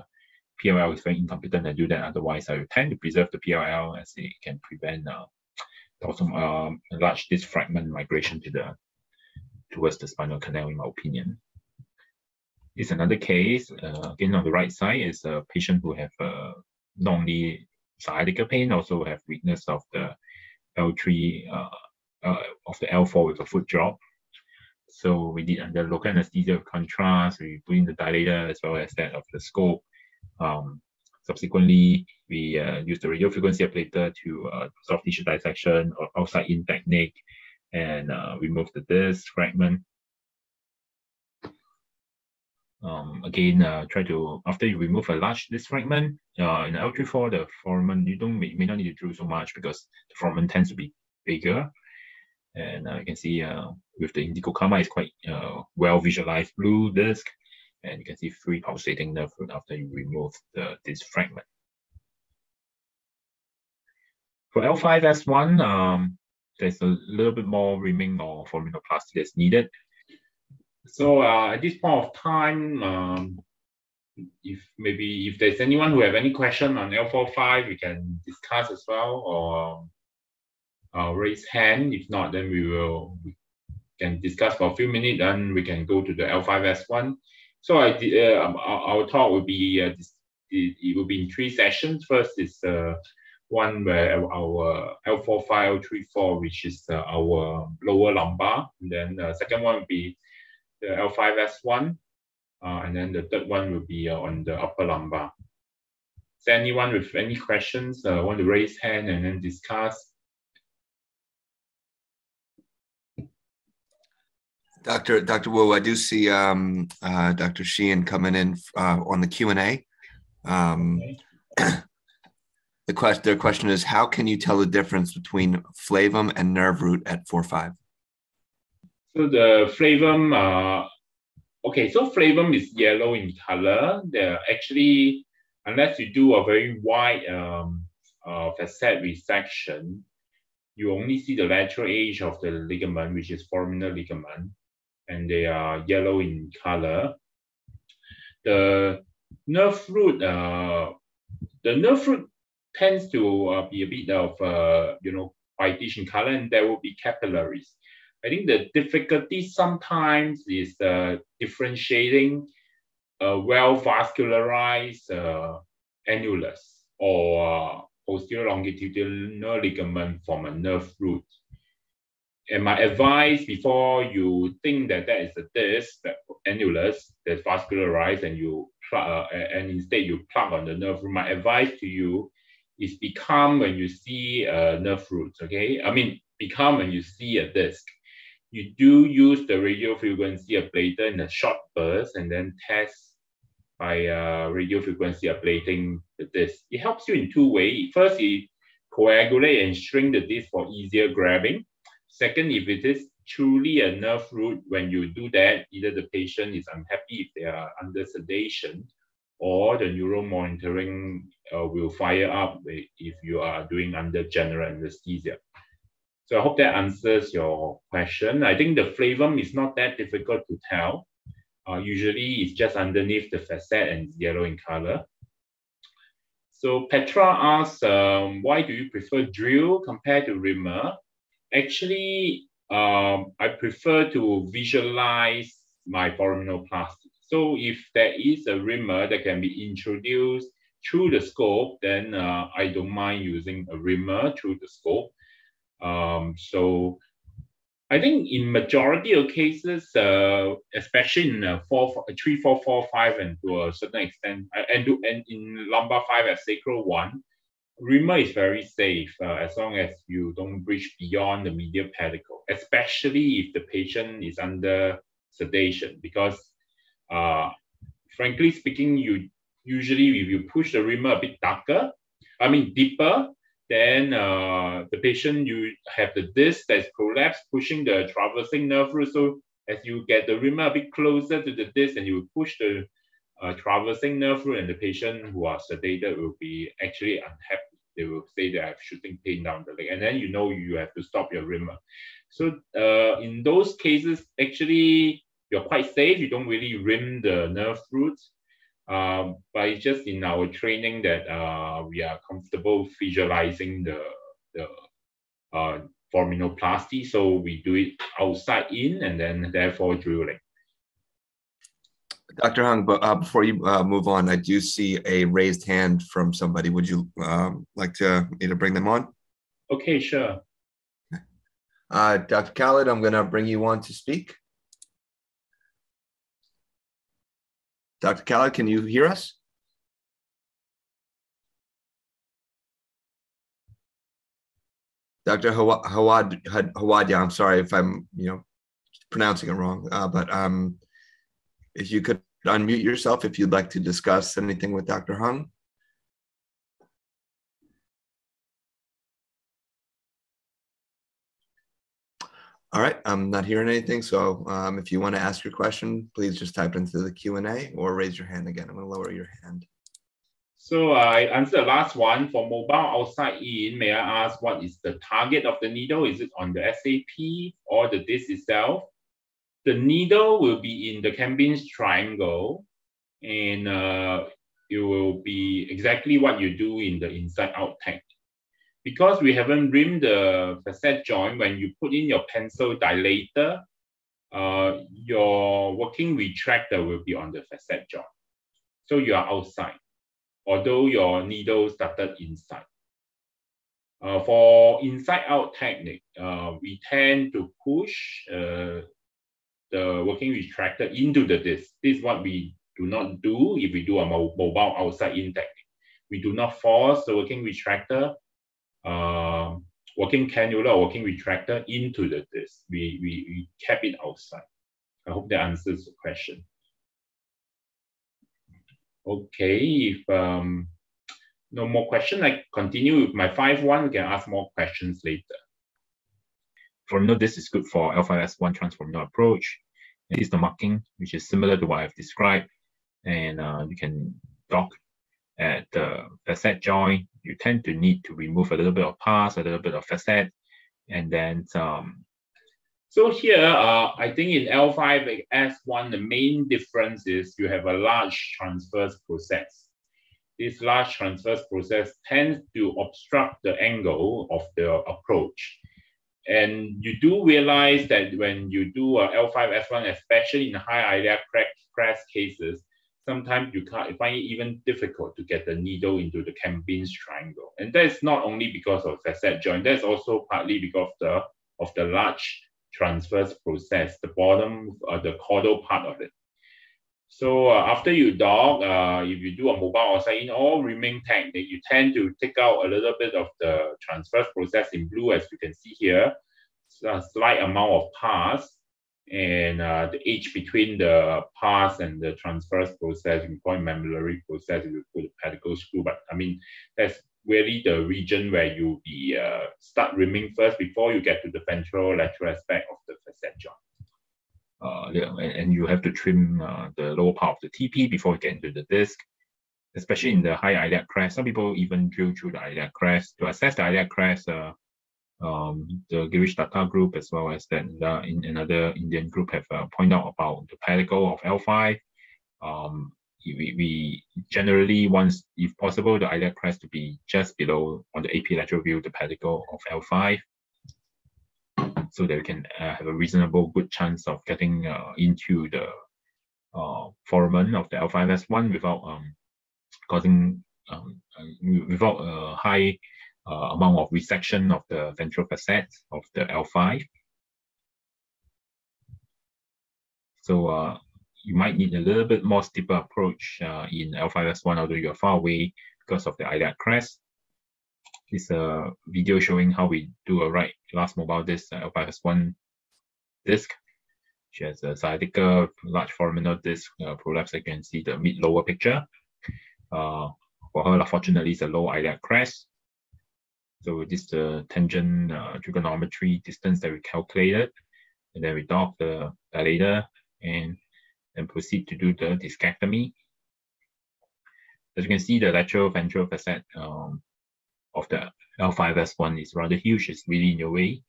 PLL is very incompetent and do that. Otherwise, I would tend to preserve the PLL as it can prevent uh, also um, large disc fragment migration to the towards the spinal canal, in my opinion. It's another case. Uh, again, on the right side is a patient who have uh, not only sciatica pain, also have weakness of the L3 uh, uh, of the L4 with a foot drop. So we did under local anesthesia contrast. We put in the dilator as well as that of the scope. Um, Subsequently, we uh, use the radio frequency ablator to uh, soft tissue dissection or outside in technique and uh, remove the disc fragment. Um, again, uh, try to, after you remove a large disc fragment, uh, in L34, the foramen, you don't you may not need to drill so much because the foramen tends to be bigger. And uh, you can see uh, with the indigo carmine, it's quite uh, well visualized blue disc and you can see free pulsating nerve root after you remove the, this fragment. For L5S1, um, there's a little bit more reaming or foraminoplasty that's needed. So uh, at this point of time, um, if maybe if there's anyone who have any question on L45, we can discuss as well or uh, raise hand. If not, then we will can discuss for a few minutes, then we can go to the L5S1. So I, uh, um, our, talk will be, uh, it, will be in three sessions. First is uh, one where our L45, L34, which is uh, our lower lumbar. And then the second one will be the L5S1. Uh, and then the third one will be uh, on the upper lumbar. Is anyone with any questions uh, want to raise hand and then discuss? Dr. Dr. Wu, I do see um, uh, Dr. Sheehan coming in uh, on the Q and A. Um, okay. the question, their question is, how can you tell the difference between flavum and nerve root at four five? So the flavum, uh, okay, so flavum is yellow in color. They're actually unless you do a very wide um, uh, facet resection, you only see the lateral edge of the ligament, which is foraminal ligament, and they are yellow in color. The nerve root, uh, the nerve root tends to uh, be a bit of, uh, you know, whitish in color, and there will be capillaries. I think the difficulty sometimes is uh, differentiating a well vascularized uh, annulus or uh, posterior longitudinal ligament from a nerve root. And my advice before you think that that is a disc, that annulus that's vascularized and you plug, uh, and instead you plug on the nerve root, my advice to you is become when you see a nerve root, okay? I mean, become when you see a disc. You do use the radio frequency ablator in a short burst and then test by uh, radio frequency ablating the disc. It helps you in two ways. First, it coagulate and shrink the disc for easier grabbing. Second, if it is truly a nerve root, when you do that, either the patient is unhappy if they are under sedation, or the neural monitoring uh, will fire up if you are doing under general anesthesia. So I hope that answers your question. I think the flavum is not that difficult to tell. Uh, usually it's just underneath the facet and yellow in color. So Petra asks, um, why do you prefer drill compared to reamer? Actually, um, I prefer to visualize my foraminoplasty. So if there is a reamer that can be introduced through the scope, then uh, I don't mind using a reamer through the scope. Um, so I think in majority of cases, uh, especially in uh, four, three, four, four, five, and to a certain extent, uh, and, and in lumbar five at sacral one, reamer is very safe uh, as long as you don't breach beyond the medial pedicle, especially if the patient is under sedation. Because, uh, frankly speaking, you usually if you push the reamer a bit darker, I mean deeper, then uh, the patient, you have the disc that's prolapsed, pushing the traversing nerve root. So as you get the reamer a bit closer to the disc and you push the uh, traversing nerve root and the patient who are sedated will be actually unhappy. They will say they have shooting pain down the leg. And then you know you have to stop your reamer. So uh, in those cases, actually, you're quite safe. You don't really ream the nerve roots. Um, but it's just in our training that uh, we are comfortable visualizing the, the uh, foraminoplasty. So we do it outside in and then therefore drilling. Dr. Hung, but uh, before you uh, move on, I do see a raised hand from somebody. Would you um, like to me to bring them on? Okay, sure. Uh, Dr. Khaled, I'm going to bring you on to speak. Dr. Khaled, can you hear us? Dr. Hawad, Hawadia, I'm sorry if I'm, you know, pronouncing it wrong, uh, but um, if you could unmute yourself if you'd like to discuss anything with Dr. Hung. All right, I'm not hearing anything. So um, if you want to ask your question, please just type into the Q&A or raise your hand again. I'm going to lower your hand. So I answer the last one. For mobile outside in, may I ask what is the target of the needle? Is it on the SAP or the disc itself? The needle will be in the Kambin's triangle and uh, it will be exactly what you do in the inside out tech because we haven't reamed the facet joint, when you put in your pencil dilator, uh, your working retractor will be on the facet joint. So you are outside, although your needle started inside. Uh, for inside out technique, uh, we tend to push uh, the working retractor into the disc. This is what we do not do if we do a mobile outside in technique. We do not force the working retractor, uh, working cannula or working retractor into the disc. We, we, we kept it outside. I hope that answers the question. Okay, if um, no more question, I continue with my 5-1. We can ask more questions later. For note, this is good for L5S1 transforaminal approach. It is the marking, which is similar to what I've described. And uh, you can dock at the facet joint. You tend to need to remove a little bit of pars, a little bit of facet, and then um, so here, uh, I think in L5S1, the main difference is you have a large transverse process. This large transverse process tends to obstruct the angle of the approach. And you do realize that when you do a L5S1, especially in high iliac crest cases, sometimes you can't find it even difficult to get the needle into the Kambin's triangle. And that's not only because of facet joint, that's also partly because of the, of the large transverse process, the bottom, uh, the caudal part of it. So uh, after you dock, uh, if you do a mobile outside in all remain technique, you tend to take out a little bit of the transverse process in blue, as you can see here, a slight amount of pars, and uh, the age between the pars and the transverse process, you call it mammillary process if you put a pedicle screw, but I mean, that's really the region where you be uh, start reaming first before you get to the ventral lateral aspect of the facet joint. Uh, and, you have to trim uh, the lower part of the TP before you get into the disc, especially in the high iliac crest. Some people even drill through the iliac crest to assess the iliac crest. Uh, um, the Girish Datta group, as well as that uh, in another Indian group, have uh, pointed out about the pedicle of L5. Um, we, we generally want, if possible, the iliac crest to be just below on the AP lateral view, the pedicle of L5, so that we can uh, have a reasonable good chance of getting uh, into the uh, foramen of the L5S1 without um, causing um, without a high uh, amount of resection of the ventral facet of the L5. So uh, you might need a little bit more steeper approach uh, in L5S1, although you're far away because of the iliac crest. This is a video showing how we do a right last mobile disc, uh, L5S1 disc. She has a sciatica, large foraminal disc uh, prolapse. I can see the mid lower picture. Uh, for her, unfortunately, it's a low iliac crest. So this is the tangent uh, trigonometry distance that we calculated. And then we dock the dilator and and proceed to do the discectomy. As you can see, the lateral ventral facet um, of the L5S1 is rather huge. It's really in your way.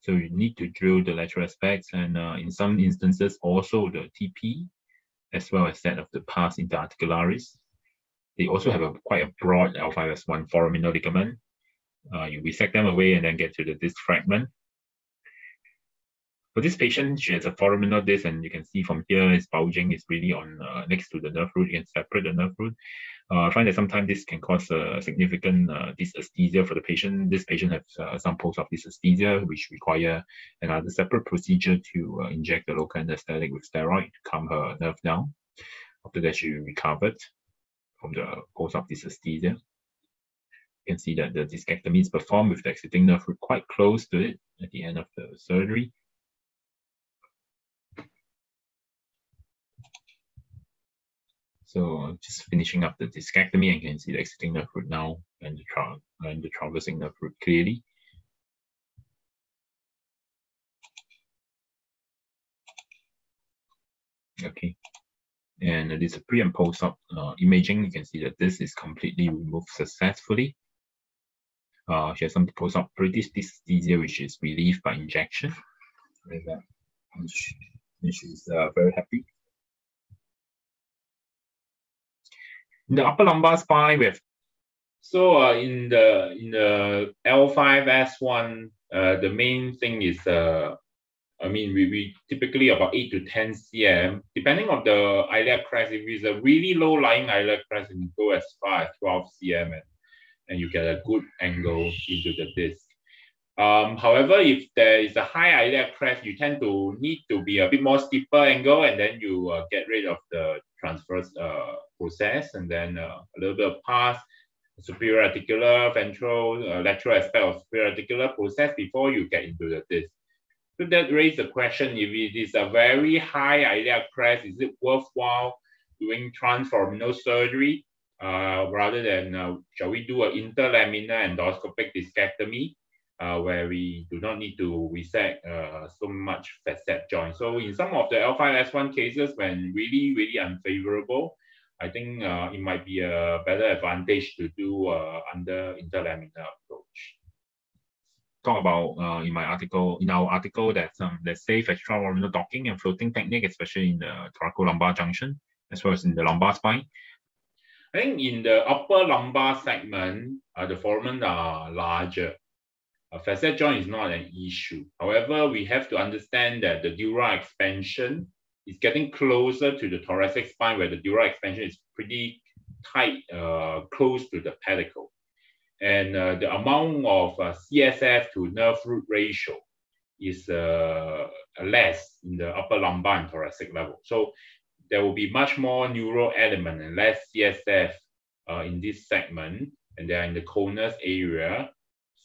So you need to drill the lateral aspects and uh, in some instances also the TP as well as that of the pars interarticularis. They also have a quite a broad L5S1 foraminal ligament. Uh, you resect them away and then get to the disc fragment. For this patient, she has a foraminal disc, and you can see from here, it's bulging. It's really on uh, next to the nerve root. You can separate the nerve root. Uh, I find that sometimes this can cause a significant uh, dysesthesia for the patient. This patient has uh, some post-op dysesthesia, which require another separate procedure to uh, inject the local anesthetic with steroid to calm her nerve down. After that, she recovered from the post-op dysesthesia. You can see that the discectomy is performed with the exiting nerve root quite close to it at the end of the surgery. So just finishing up the discectomy, and you can see the exiting nerve root now and the, tra and the traversing nerve root clearly. Okay, and this a pre and post-op uh, imaging. You can see that this is completely removed successfully. Uh, she has some post-op dysesthesia, which is relieved by injection. And she's uh, very happy. In the upper lumbar spine, we so uh, in the in the L5S1, uh, the main thing is uh, I mean, we, we typically about 8 to 10 cm, depending on the iliac crest. If it's a really low lying iliac crest, you can go as far as 12 cm and, and you get a good angle into the disc. Um, however, if there is a high iliac crest, you tend to need to be a bit more steeper angle and then you uh, get rid of the transverse uh, process and then uh, a little bit of pars, superior articular, ventral, uh, lateral aspect of superior articular process before you get into the disc. So that raises the question, if it is a very high iliac crest, is it worthwhile doing transforaminal surgery uh, rather than, uh, shall we do an interlaminar endoscopic discectomy uh, where we do not need to resect uh, so much facet joint. So in some of the L5S1 cases, when really, really unfavorable, I think uh, it might be a better advantage to do uh, under interlaminar approach. Talk about uh, in my article, in our article, that um, the safe extraforaminal docking and floating technique, especially in the thoracolumbar junction, as well as in the lumbar spine. I think in the upper lumbar segment, uh, the foramen are larger a facet joint is not an issue. However, we have to understand that the dura expansion is getting closer to the thoracic spine where the dura expansion is pretty tight, uh, close to the pedicle. And uh, the amount of uh, CSF to nerve root ratio is uh, less in the upper lumbar and thoracic level. So there will be much more neural element and less CSF uh, in this segment. And they are in the conus area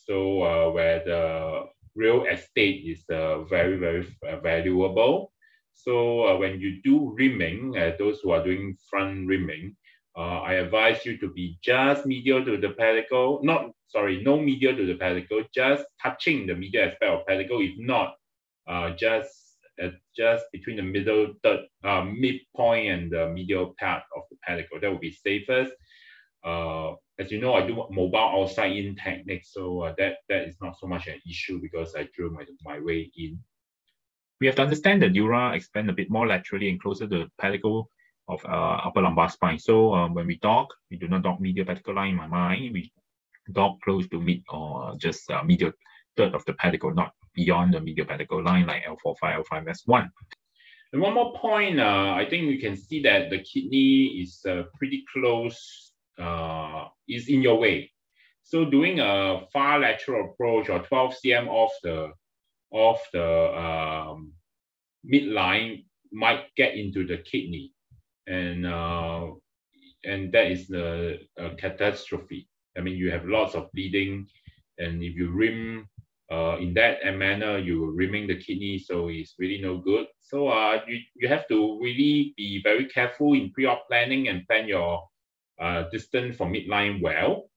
so uh, where the real estate is uh, very, very uh, valuable. So uh, when you do reaming, uh, those who are doing front reaming, uh, I advise you to be just medial to the pedicle, not, sorry, no medial to the pedicle, just touching the medial aspect of pedicle, if not, just just between the middle third midpoint and the medial part of the pedicle. That would be safest. As you know, I do mobile outside in techniques, so uh, that that is not so much an issue because I drill my, my way in. We have to understand the dura expand a bit more laterally and closer to the pedicle of uh, upper lumbar spine. So um, when we dock, we do not dock medial pedicle line in my mind. We dock close to mid or just uh, medial third of the pedicle, not beyond the medial pedicle line like L45, L5S1. And one more point, uh, I think we can see that the kidney is uh, pretty close uh, is in your way. So doing a far lateral approach or 12 cm off the off the um, midline might get into the kidney, and uh, and that is the catastrophe. I mean, you have lots of bleeding, and if you ream uh, in that manner, you're reaming the kidney, so it's really no good. So uh, you, you have to really be very careful in pre-op planning and plan your uh, distance from midline well.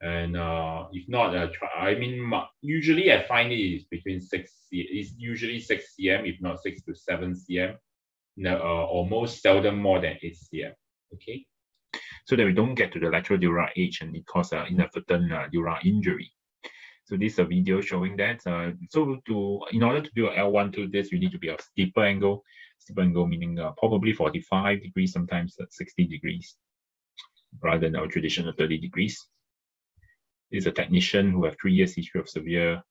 And uh, if not, uh, try, I mean, usually I find it is between six, it's usually six cm, if not six to seven cm, no, uh, or most seldom more than eight cm. Okay. So that we don't get to the lateral dura edge and it causes uh, inadvertent uh, dura injury. So this is a video showing that. Uh, so to in order to do L1 to this, you need to be a steeper angle. Steeper angle meaning uh, probably 45 degrees, sometimes 60 degrees rather than our traditional 30 degrees. This is a technician who have three years history of severe,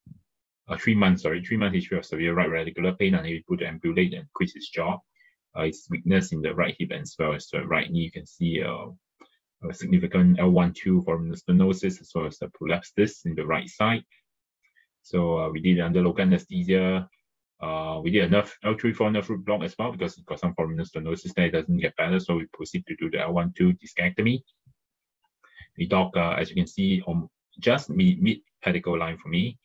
uh, three months, sorry, three months history of severe right radicular pain and he put to ambulate and quit his job. Uh, his weakness in the right hip and as well as the right knee. You can see uh, a significant L1-2 foraminal stenosis as well as the prolapse disc in the right side. So uh, we did under local anesthesia. Uh, we did enough nerve L3 for nerve root block as well because got some foraminal stenosis there. It doesn't get better, so we proceed to do the L1-2 discectomy. We dock, uh, as you can see, on just mid, mid pedicle line for me,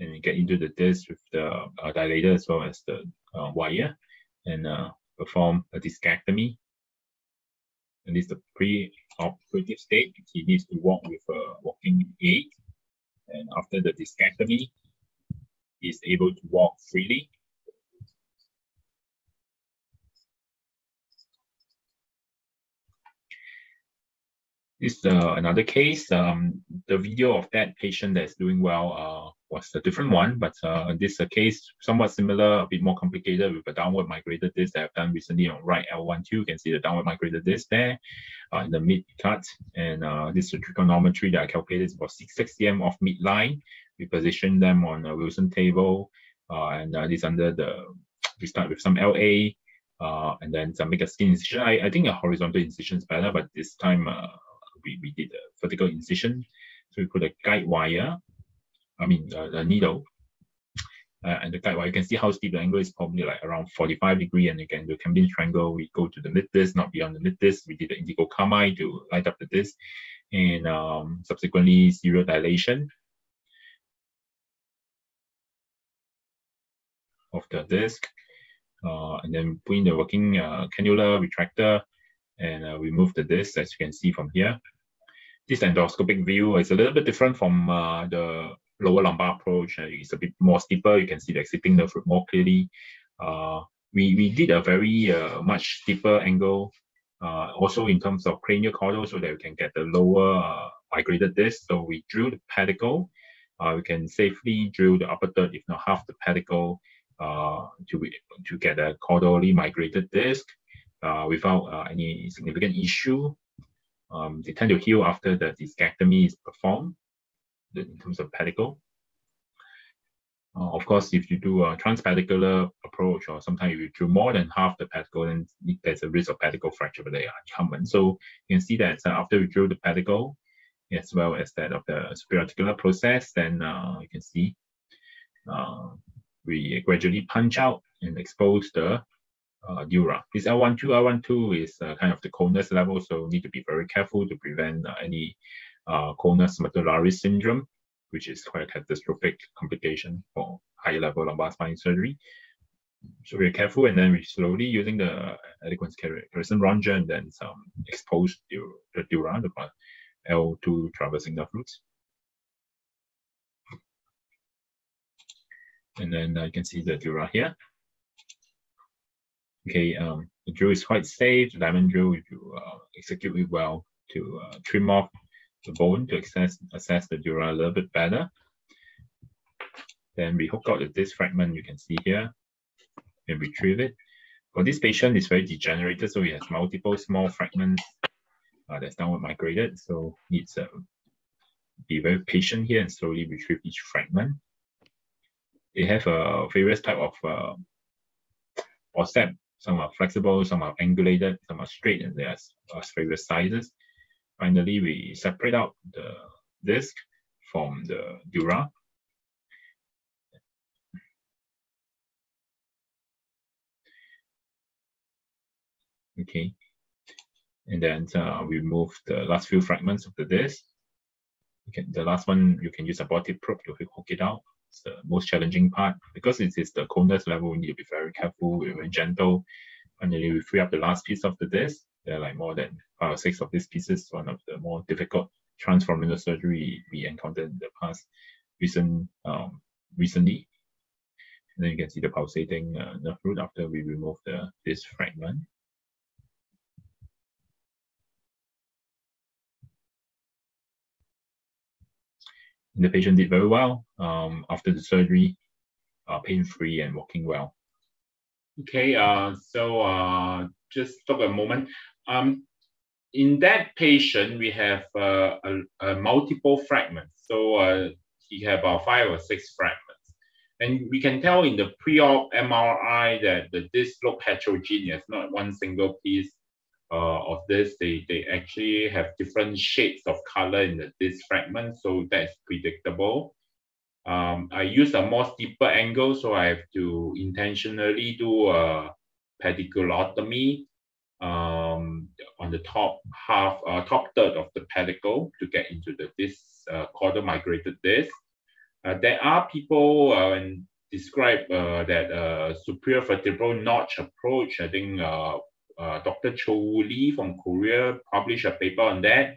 and get into the disc with the uh, dilator as well as the uh, wire, and uh, perform a discectomy. And this is the pre-operative state. He needs to walk with a walking aid, and after the discectomy, is able to walk freely is uh, another case. Um, the video of that patient that's doing well uh, was a different one, but uh, this is a case somewhat similar, a bit more complicated with a downward migrated disc that I've done recently on right L1 2. You can see the downward migrated disc there uh, in the mid cut. And uh, this is a trigonometry that I calculated is about 6 cm off midline. We position them on a Wilson table uh, and uh, this under the we start with some LA, uh, and then some make a skin incision. I, I think a horizontal incision is better, but this time uh, we, we did a vertical incision. So we put a guide wire, I mean uh, the needle, uh, and the guide wire. You can see how steep the angle is probably like around 45 degree. And again, the Kambin triangle, we go to the mid disc, not beyond the mid disc. We did the indigo carmine to light up the disc, and um, subsequently serial dilation. of the disc uh, and then put in the working uh, cannula retractor and uh, remove the disc as you can see from here. This endoscopic view is a little bit different from uh, the lower lumbar approach. Uh, it's a bit more steeper. You can see the exiting nerve more clearly. Uh, we, we did a very uh, much steeper angle also in terms of cranial caudal so that we can get the lower migrated disc. So we drill the pedicle. we can safely drill the upper third, if not half the pedicle, uh, to to get a caudally migrated disc uh, without uh, any significant issue. Um, they tend to heal after the discectomy is performed in terms of pedicle. Uh, of course, if you do a transpedicular approach, or sometimes you do more than half the pedicle, then there's a risk of pedicle fracture, but they are common. So you can see that uh, after we drill the pedicle, as well as that of the superior articular process, then uh, you can see we gradually punch out and expose the uh, dura. This L12, L12 is uh, kind of the conus level, so need to be very careful to prevent uh, any uh, conus medullaris syndrome, which is quite a catastrophic complication for high level lumbar spine surgery. So we're careful and then we slowly using the Elliquence Kerrison rongeur and then some expose the, the dura, the L2 traversing nerve roots. And then uh, you can see the dura here. Okay, um, the drill is quite safe. The diamond drill, if you uh, execute it well to uh, trim off the bone to assess, assess the dura a little bit better. Then we hook out the disc fragment you can see here and retrieve it. For this patient, it's very degenerated, so he has multiple small fragments uh, that's downward migrated. So needs to be very patient here and slowly retrieve each fragment they have uh, various type of uh, forceps. Some are flexible, some are angulated, some are straight, and there's uh, various sizes. Finally, we separate out the disc from the dura. Okay, and then uh, we move the last few fragments of the disc. Okay, the last one, you can use a abortive probe to hook it out the most challenging part because it is the conus level. We need to be very careful, we're very gentle. Finally, we free up the last piece of the disc. There are like more than five or six of these pieces. One of the more difficult transforaminal surgery we encountered in the past recent um, recently. And then you can see the pulsating uh, nerve root after we remove the this fragment. The patient did very well um, after the surgery, uh, pain-free and walking well. Okay, uh, so uh, just stop a moment. Um, in that patient, we have uh, a, a multiple fragments. So uh, he had about five or six fragments. And we can tell in the pre-op MRI that the disc look heterogeneous, not one single piece uh, of this, they, they actually have different shades of color in the, this fragment, so that's predictable. Um, I use a more steeper angle, so I have to intentionally do a pediculotomy um, on the top half, uh, top third of the pedicle to get into the this uh, caudal migrated disc. Uh, there are people uh, describe uh, that uh, superior vertebral notch approach. I think uh, Dr. Cho Lee from Korea published a paper on that.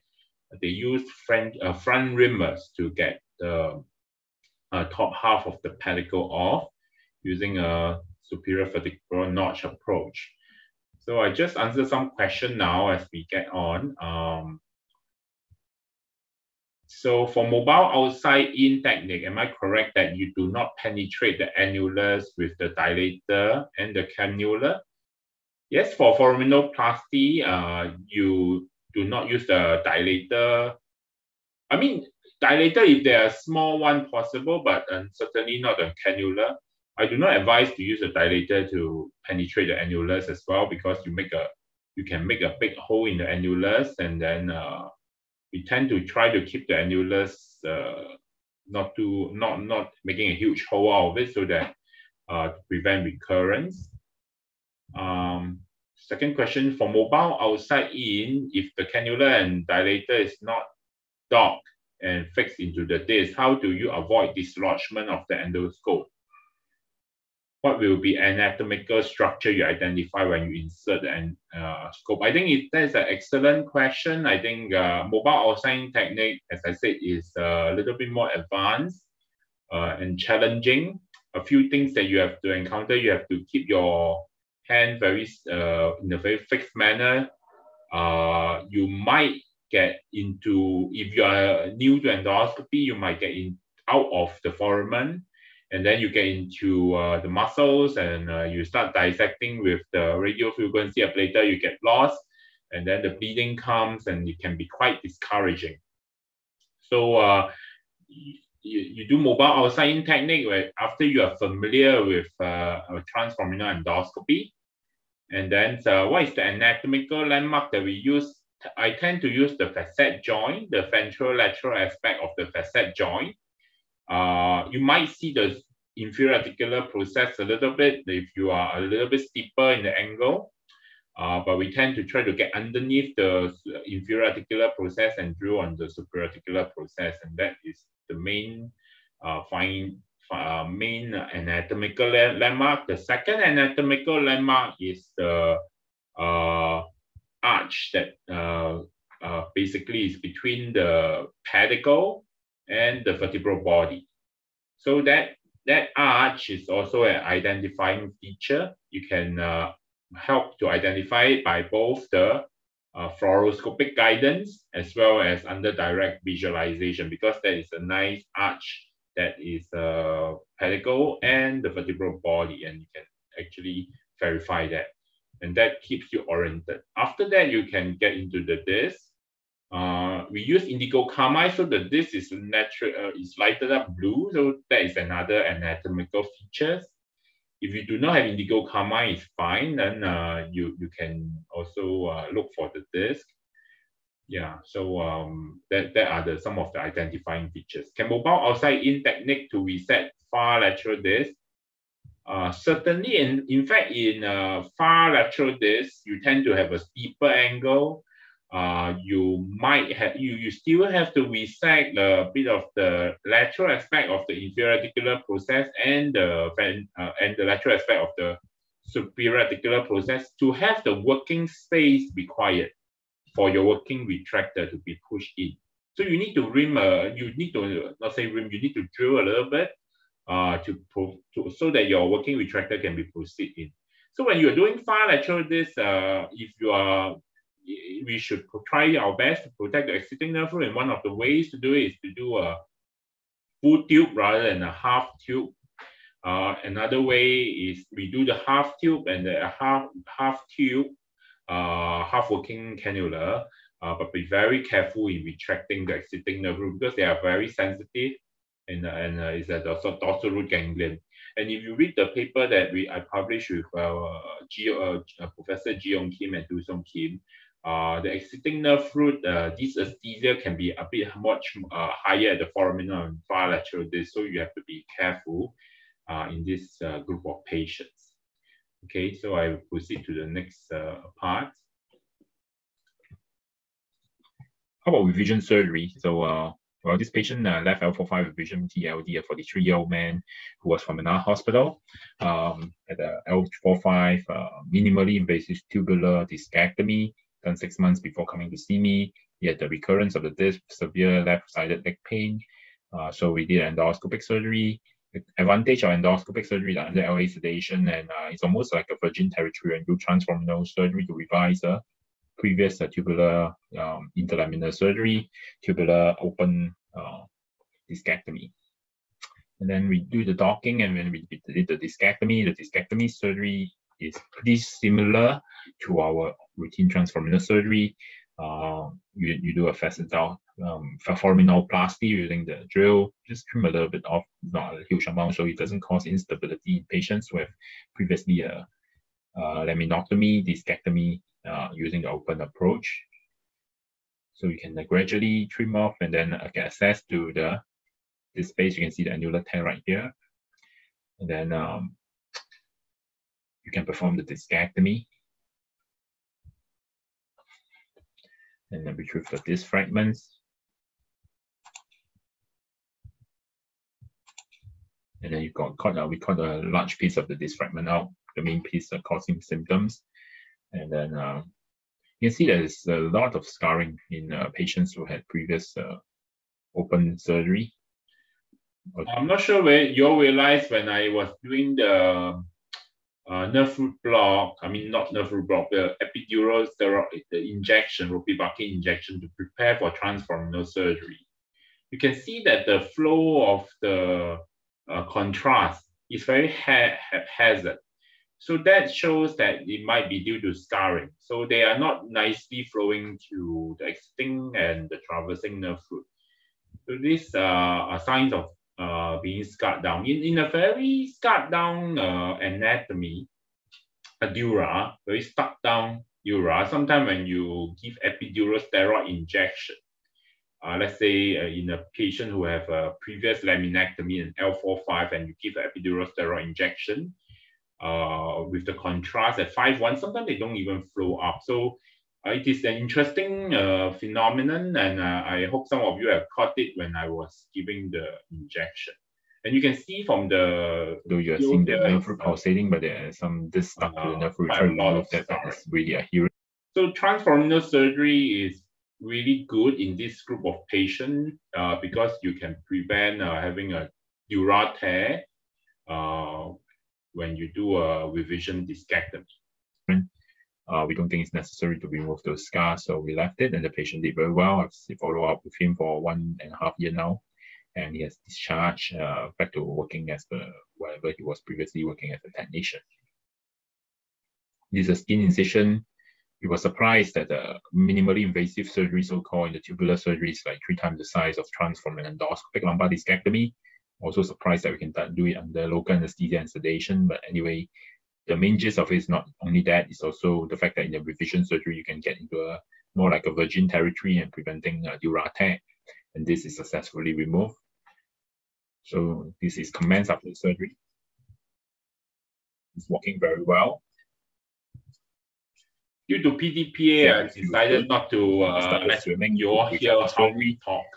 They used front, uh, front reamers to get the uh, top half of the pedicle off using a superior vertebral notch approach. So I just answer some question now as we get on. Um, so for mobile outside in technique, am I correct that you do not penetrate the annulus with the dilator and the cannula? Yes, for foraminoplasty, uh, you do not use the dilator. I mean, dilator if there are small one possible, but uh, certainly not a cannula. I do not advise to use a dilator to penetrate the annulus as well because you make a you can make a big hole in the annulus and then uh, we tend to try to keep the annulus uh, not to not not making a huge hole out of it so that uh, to prevent recurrence. Um, second question for mobile outside in, if the cannula and dilator is not docked and fixed into the disc, how do you avoid dislodgement of the endoscope? what will be anatomical structure you identify when you insert the uh, scope? I think it, that's an excellent question. I think uh, mobile outside technique, as I said, is a little bit more advanced uh, and challenging. A few things that you have to encounter, you have to keep your hand very uh, in a very fixed manner. Uh, you might get into, if you are new to endoscopy, you might get in out of the foramen and then you get into uh, the muscles and uh, you start dissecting with the radio frequency ablator, you get lost, and then the bleeding comes and it can be quite discouraging. So uh, you, you do mobile outside in technique where after you are familiar with uh, a transforaminal endoscopy, and then uh, what is the anatomical landmark that we use? I tend to use the facet joint, the ventrolateral aspect of the facet joint uh, you might see the inferior articular process a little bit if you are a little bit steeper in the angle. Uh, but we tend to try to get underneath the inferior articular process and drill on the superior articular process. And that is the main uh, find, uh, main anatomical landmark. The second anatomical landmark is the uh, arch that uh, uh, basically is between the pedicle and the vertebral body. So that, that arch is also an identifying feature. You can uh, help to identify it by both the uh, fluoroscopic guidance as well as under direct visualization because there is a nice arch that is a uh, pedicle and the vertebral body and you can actually verify that and that keeps you oriented. After that, you can get into the disc uh, we use indigo carmine, so that this is natural, uh, is lighted up blue, so that is another anatomical features. If you do not have indigo carmine, it's fine. Then uh, you you can also uh, look for the disc. Yeah, so um, that that are the some of the identifying features. Can mobile outside in technique to reset far lateral disc? Uh, certainly, in, in fact, in uh, far lateral disc, you tend to have a steeper angle uh, you might have you, you still have to reset a bit of the lateral aspect of the inferior articular process and the uh, and the lateral aspect of the superior articular process to have the working space required for your working retractor to be pushed in. So you need to ream, uh, you need to not say ream, you need to drill a little bit uh, to, to so that your working retractor can be proceed in. So when you're doing far lateral this, uh, if you are we should try our best to protect the exiting nerve root. And one of the ways to do it is to do a full tube rather than a half tube. Uh, another way is we do the half tube and the half half tube, uh, half working cannula, uh, but be very careful in retracting the exiting nerve root because they are very sensitive and, and uh, is a dorsal, dorsal root ganglion. And if you read the paper that we I published with uh, G, uh, Professor Ji Yong Kim and Du Kim, uh, the exiting nerve root, uh, dysesthesia can be a bit much uh, higher at the foraminal and far lateral disc, so you have to be careful uh, in this uh, group of patients. Okay, so I will proceed to the next uh, part. How about revision surgery? So, uh, well, this patient uh, left L45 revision TLD, a 43-year-old man who was from another hospital um, at the L45, uh, minimally invasive tubular discectomy done six months before coming to see me. He had the recurrence of the disc, severe left-sided leg pain. Uh, so we did endoscopic surgery. The advantage of endoscopic surgery is under LA sedation, and uh, it's almost like a virgin territory and do transforaminal surgery to revise a previous uh, tubular um, interlaminar surgery, tubular open uh, discectomy. And then we do the docking, and when we did the discectomy, the discectomy surgery is pretty similar to our routine transforaminal surgery. Uh, you, you do a facet um, foraminoplasty using the drill, just trim a little bit off, not a huge amount, so it doesn't cause instability in patients with previously a, a laminotomy, discectomy uh, using the open approach. So you can uh, gradually trim off and then uh, get access to the this space. You can see the annular tear right here. And then um, you can perform the discectomy. And then retrieve the disc fragments. And then you've got out, we cut a large piece of the disc fragment out, the main piece uh, causing symptoms. And then uh, you can see there's a lot of scarring in uh, patients who had previous uh, open surgery. Okay. I'm not sure where you all realized when I was doing the uh, nerve root block, I mean, not nerve root block, the epidural steroid, the injection, ropivacaine injection to prepare for transforaminal surgery. You can see that the flow of the uh, contrast is very ha haphazard. So that shows that it might be due to scarring. So they are not nicely flowing to the exiting and the traversing nerve root. So these uh, are signs of uh, being scarred down. In, in a very scarred down uh, anatomy, a dura, very stuck down dura, sometimes when you give epidural steroid injection, uh, let's say uh, in a patient who have a previous laminectomy and L4-5 and you give an epidural steroid injection, uh, with the contrast at 5-1, sometimes they don't even flow up. So uh, it is an interesting uh, phenomenon, and uh, I hope some of you have caught it when I was giving the injection. And you can see from the though you're seeing the nerve root pulsating, but there are some this stuck to the nerve root. To look that that is really adherent. So transforaminal surgery is really good in this group of patients uh, because you can prevent uh, having a dura tear uh, when you do a revision discectomy. Uh, we don't think it's necessary to remove those scars, so we left it, and the patient did very well. I've followed up with him for one and a half year now, and he has discharged uh, back to working as the whatever he was previously working as a technician. This is a skin incision. We were surprised that the minimally invasive surgery, so-called in the tubular surgery, is like three times the size of transforaminal endoscopic lumbar discectomy. Also surprised that we can do it under local anesthesia and sedation. But anyway, the main gist of it is not only that, it's also the fact that in the revision surgery, you can get into a more like a virgin territory and preventing uh, a dura tear. And this is successfully removed. So this is commenced after the surgery. It's working very well. Due to PDPA, yeah, I decided not to uh, let you all hear how we talk.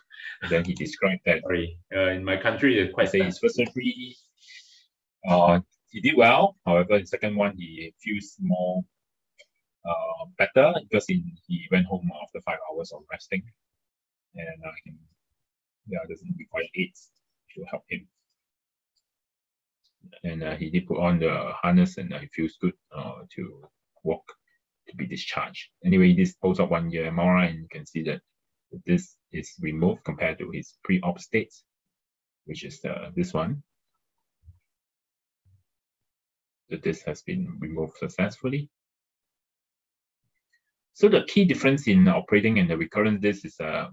And then he described that. Sorry, uh, in my country, it's quite say his first surgery. Uh, he did well. However, the second one, he feels more uh, better because he, he went home after five hours of resting. And uh, he, yeah, doesn't require aids to help him. And uh, he did put on the harness and uh, he feels good uh, to walk to be discharged. Anyway, this post-op one year MRI and you can see that this is removed compared to his pre-op state, which is uh, this one. So this has been removed successfully. So the key difference in operating and the recurrent this is uh,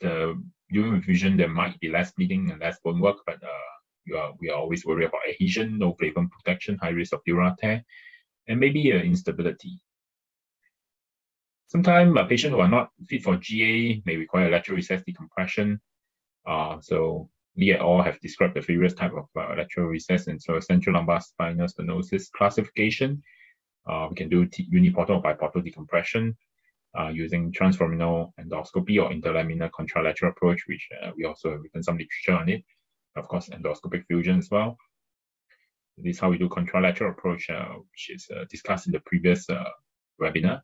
the during revision there might be less bleeding and less bone work, but uh, you are, we are always worried about adhesion, no flavum protection, high risk of dura tear, and maybe uh, instability. Sometimes a patient who are not fit for GA may require lateral recess decompression. Uh, so Wu et al. have described the various type of uh, lateral recess and so central lumbar spinal stenosis classification. Uh, we can do uniportal or biportal decompression uh, using transforaminal endoscopy or interlaminar contralateral approach, which uh, we also have written some literature on it. Of course, endoscopic fusion as well. This is how we do contralateral approach, uh, which is uh, discussed in the previous webinar.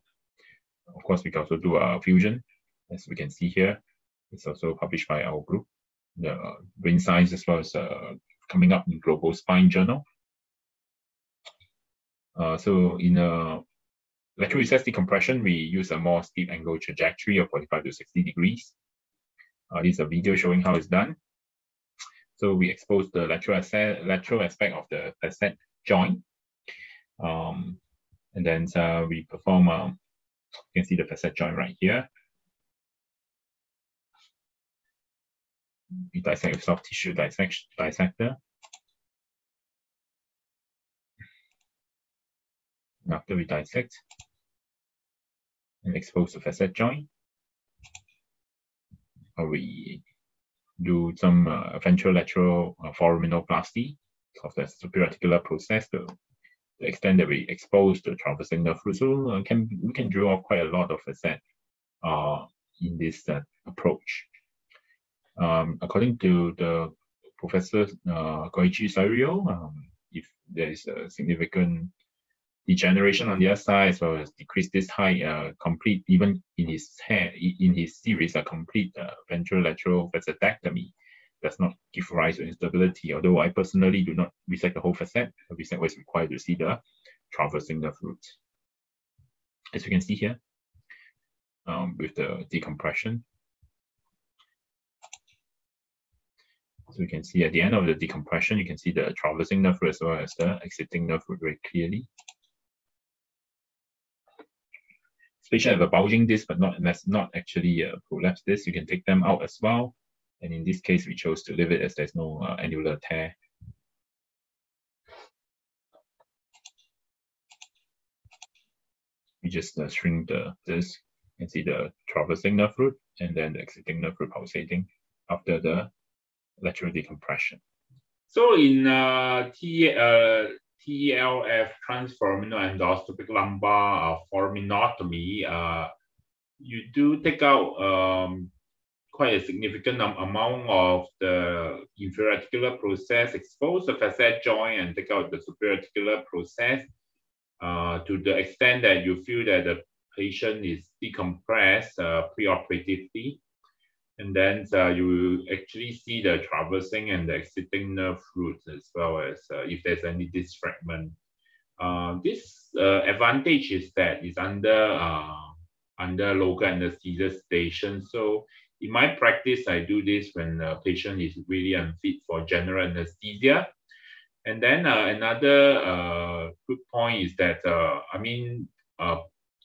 Of course, we can also do a fusion, as we can see here. It's also published by our group, the brain science, as well as uh, coming up in Global Spine Journal. Uh, so in a lateral recess decompression, we use a more steep angle trajectory of 45 to 60 degrees. Uh, this is a video showing how it's done. So we expose the lateral, lateral aspect of the facet joint. Um, and then uh, we perform um, you can see the facet joint right here. we dissect with soft tissue dissect, dissector. After we dissect and expose the facet joint, or we do some uh, ventrolateral uh, foraminoplasty of the superior process to the extent that we expose the traversing nerve root. So uh, can we can draw off quite a lot of facet uh, in this uh, approach. Um, according to the professor uh, Koichi Sairyo, um, if there is a significant degeneration on the other side as well as decrease this height, uh, complete even in his hair, in his series, a complete uh, ventrolateral facetectomy does not give rise to instability. Although I personally do not resect the whole facet, I resect what is required to see the traversing nerve root. As you can see here, um, with the decompression. So you can see at the end of the decompression, you can see the traversing nerve root as well as the exiting nerve root very clearly. Patient have a bulging disc, but not not actually a prolapse disc. You can take them out as well. And in this case, we chose to leave it as there's no uh, annular tear. We just uh, shrink the disc and see the traversing nerve root and then the exiting nerve root pulsating after the lateral decompression. So in uh, T, uh, TLF transforaminal endoscopic lumbar uh, foraminotomy, uh, you do take out um, quite a significant amount of the inferior process, expose the facet joint and take out the superior process uh, to the extent that you feel that the patient is decompressed uh, preoperatively. And then uh, you actually see the traversing and the exiting nerve roots as well as uh, if there's any disfragment. Uh, this uh, advantage is that it's under under local anesthesia station. So in my practice, I do this when a patient is really unfit for general anesthesia. And then uh, another uh, good point is that, uh, I mean, uh,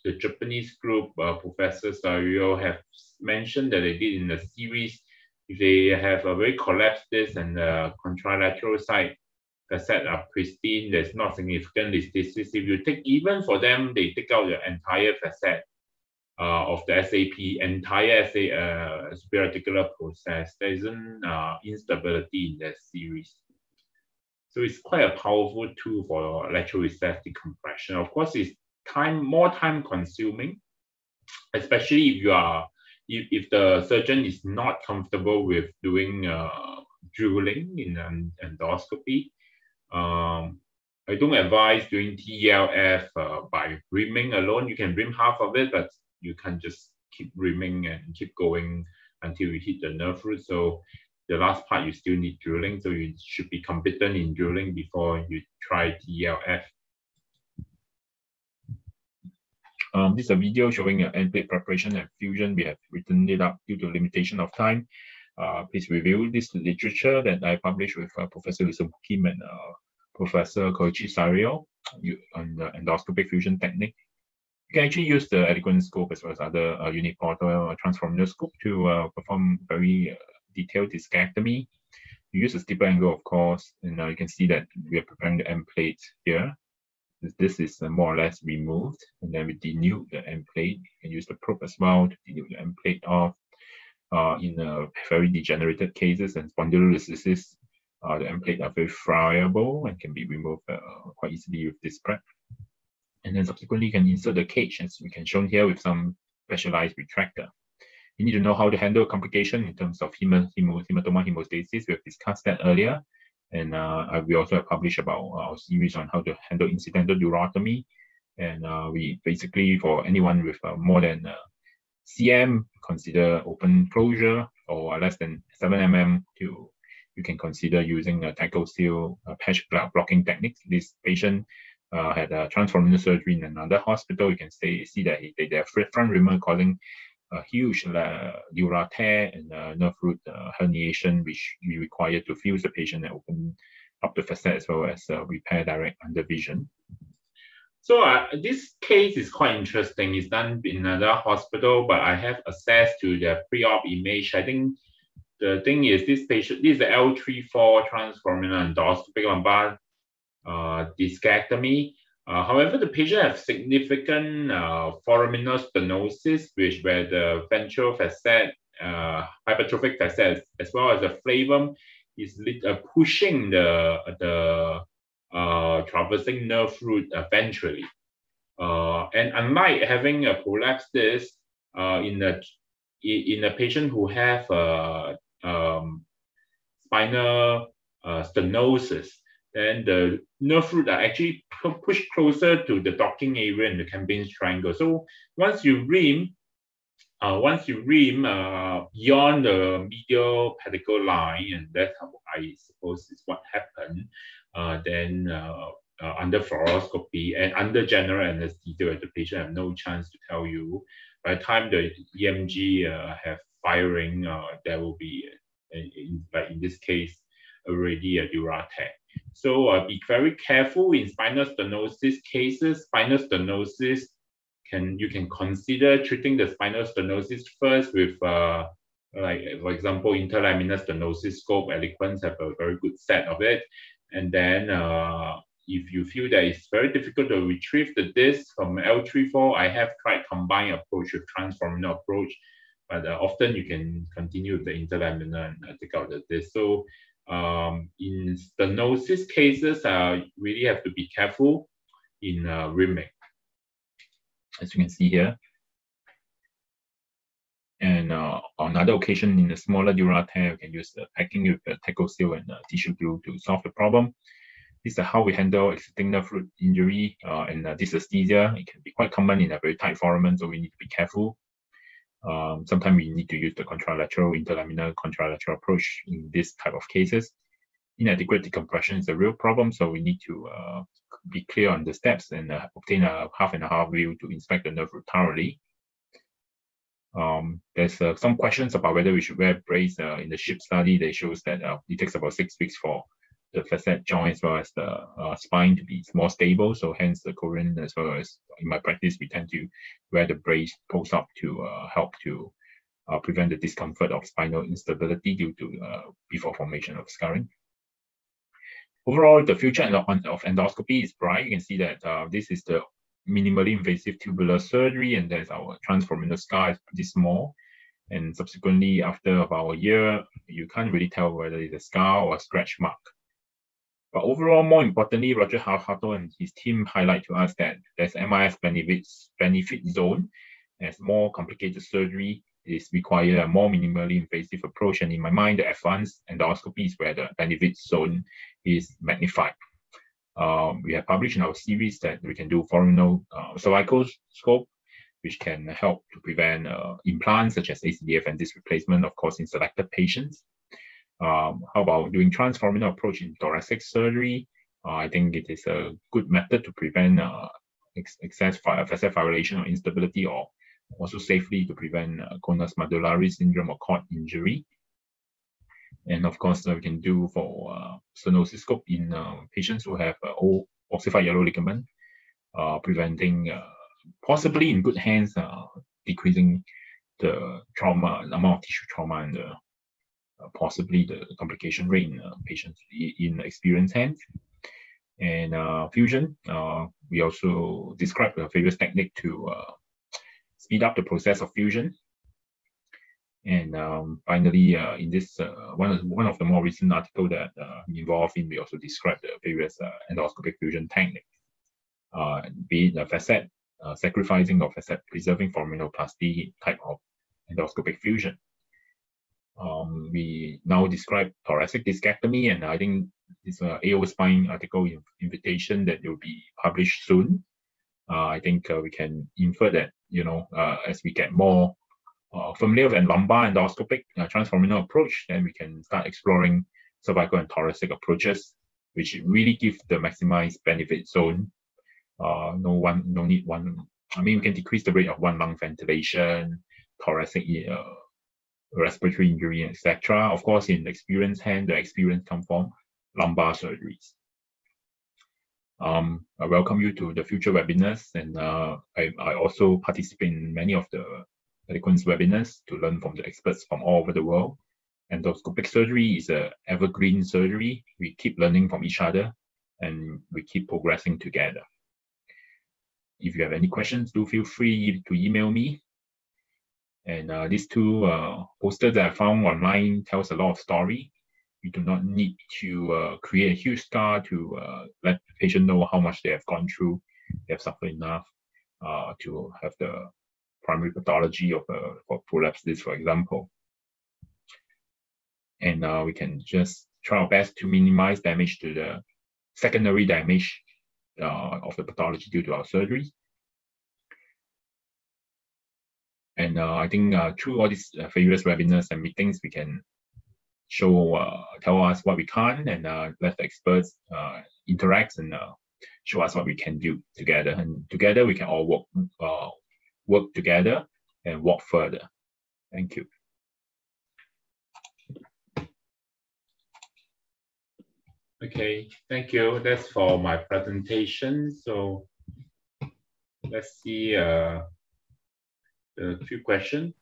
the Japanese group, Professor Sairyo, have mentioned that they did in the series, if they have a very collapsed disc and the contralateral side facet are pristine, there's not significant listhesis. If you take, even for them, they take out the entire facet uh, of the SAP, entire SA, uh, superior process, there isn't uh, instability in that series. So it's quite a powerful tool for lateral recess decompression. Of course, it's time more time consuming, especially if you are if, if the surgeon is not comfortable with doing uh, drilling in an endoscopy, um, I don't advise doing TELF uh, by reaming alone. You can ream half of it, but you can just keep reaming and keep going until you hit the nerve root. So the last part, you still need drilling. So you should be competent in drilling before you try TLF. Um, this is a video showing an end plate preparation and fusion. We have written it up due to limitation of time. Uh, please review this literature that I published with uh, Professor Wilson Kim and uh, Professor Koichi Sairyo on the endoscopic fusion technique. You can actually use the Elliquence scope as well as other uh, uniportal or transformer scope to uh, perform very uh, detailed discectomy. You use a steeper angle, of course, and uh, you can see that we are preparing the end plate here this is more or less removed, and then we denude the end plate and use the probe as well to denude the end plate off. Uh, in uh, very degenerated cases and spondylolisthesis, uh, the end plate are very friable and can be removed uh, quite easily with this prep. And then subsequently, you can insert the cage, as we can show here with some specialized retractor. You need to know how to handle complication in terms of hemo, hematoma hemostasis. We have discussed that earlier. And uh, we also have published about our series on how to handle incidental durotomy. And uh, we basically, for anyone with uh, more than uh, cm, consider open closure or less than 7 mm to you can consider using a TachoSil patch blocking techniques. This patient uh, had a transforaminal surgery in another hospital. You can say, see that he, their front reamer causing a huge uh, tear and uh, nerve root uh, herniation, which we require to fuse the patient and open up the facet as well as uh, repair direct under vision. So uh, this case is quite interesting. It's done in another hospital, but I have access to the pre-op image. I think the thing is, this patient, this is the L3-4 transforaminal endoscopic lumbar uh, discectomy. Uh, however, the patient has significant uh, foraminal stenosis, which where the ventral facet, uh, hypertrophic facet, as well as the flavum, is uh, pushing the the uh, traversing nerve root uh, ventrally. Uh, and unlike having a prolapse disc uh, in a in a patient who have uh, um, spinal uh, stenosis, then the nerve root are actually pushed closer to the docking area in the Kambin's triangle. So once you ream, uh, once you ream uh, beyond the medial pedicle line, and that's how I suppose is what happened, uh, then uh, uh, under fluoroscopy and under general anesthesia, the patient have no chance to tell you. By the time the EMG uh, have firing, there will be, in, like in this case, already a dura tear. So uh, be very careful in spinal stenosis cases. Spinal stenosis can you can consider treating the spinal stenosis first with uh, like for example interlaminar stenosis scope. Elliquence have a very good set of it, and then uh, if you feel that it's very difficult to retrieve the disc from L3-4, I have tried combined approach with transforaminal approach, but uh, often you can continue with the interlaminar and uh, take out the disc. So um, in stenosis cases, uh, really have to be careful in uh, reaming. As you can see here. And uh, on another occasion, in a smaller dura tear, you can use the packing with the TachoSil and tissue glue to solve the problem. This is how we handle exiting nerve root injury uh, and uh, dysesthesia. It can be quite common in a very tight foramen, so we need to be careful. Um, sometimes we need to use the contralateral, interlaminar contralateral approach in this type of cases. Inadequate decompression is a real problem, so we need to uh, be clear on the steps and uh, obtain a half and a half view to inspect the nerve thoroughly. Um, there's uh, some questions about whether we should wear brace uh, in the SHIP study. They shows that uh, it takes about six weeks for the facet joint as well as the uh, spine to be more stable. So hence the Korean as well as in my practice, we tend to wear the brace post up to uh, help to uh, prevent the discomfort of spinal instability due to uh, before formation of scarring. Overall, the future of endoscopy is bright. You can see that uh, this is the minimally invasive tubular surgery, and there's our transforaminal scar is pretty small. And subsequently, after about a year, you can't really tell whether it's a scar or a scratch mark. But overall, more importantly, Roger Härtl and his team highlight to us that there's MIS benefits, benefit zone as more complicated surgery is require a more minimally invasive approach. And in my mind, the advanced endoscopy is where the benefit zone is magnified. Um, we have published in our series that we can do foraminal uh, cervical scope, which can help to prevent uh, implants such as ACDF and disc replacement, of course, in selected patients. Um, how about doing transforaminal approach in thoracic surgery? Uh, I think it is a good method to prevent uh, excess facet fibrillation or instability or also safely to prevent uh, conus medullaris syndrome or cord injury. And of course, uh, we can do for uh, stenosis in uh, patients who have uh, ossified yellow ligament, uh, preventing possibly in good hands, decreasing the trauma, amount of tissue trauma and the possibly the complication rate in uh, patients in experienced hands. And uh, fusion, we also describe the various technique to speed up the process of fusion. And um, finally, uh, in this uh, one of one of the more recent article that uh, involved in, we also describe the various endoscopic fusion techniques, be it the facet sacrificing or facet preserving foraminoplasty type of endoscopic fusion. Um, we now describe thoracic discectomy, and I think it's uh, AO Spine article invitation that will be published soon. Uh, I think uh, we can infer that you know uh, as we get more uh, familiar with lumbar endoscopic uh, transforaminal approach, then we can start exploring cervical and thoracic approaches, which really give the maximized benefit zone. No one, no need one. I mean, we can decrease the rate of one lung ventilation, thoracic respiratory injury, etc. Of course, in experienced hand, the experience come from lumbar surgeries. Um, I welcome you to the future webinars, and uh, I, I also participate in many of the Elliquence webinars to learn from the experts from all over the world. endoscopic surgery is a evergreen surgery. We keep learning from each other and we keep progressing together. If you have any questions, do feel free to email me. And uh, these two uh, posters that I found online tells a lot of story. You do not need to uh, create a huge scar to uh, let the patient know how much they have gone through. They have suffered enough uh, to have the primary pathology of a for prolapse disc, for example. And uh, we can just try our best to minimize damage to the secondary damage uh, of the pathology due to our surgery. And uh, I think uh, through all these uh, various webinars and meetings, we can show, uh, tell us what we can, and uh, let the experts uh, interact and show us what we can do together. And together, we can all work work together and walk further. Thank you. Okay, thank you. That's for my presentation. So let's see uh, few questions.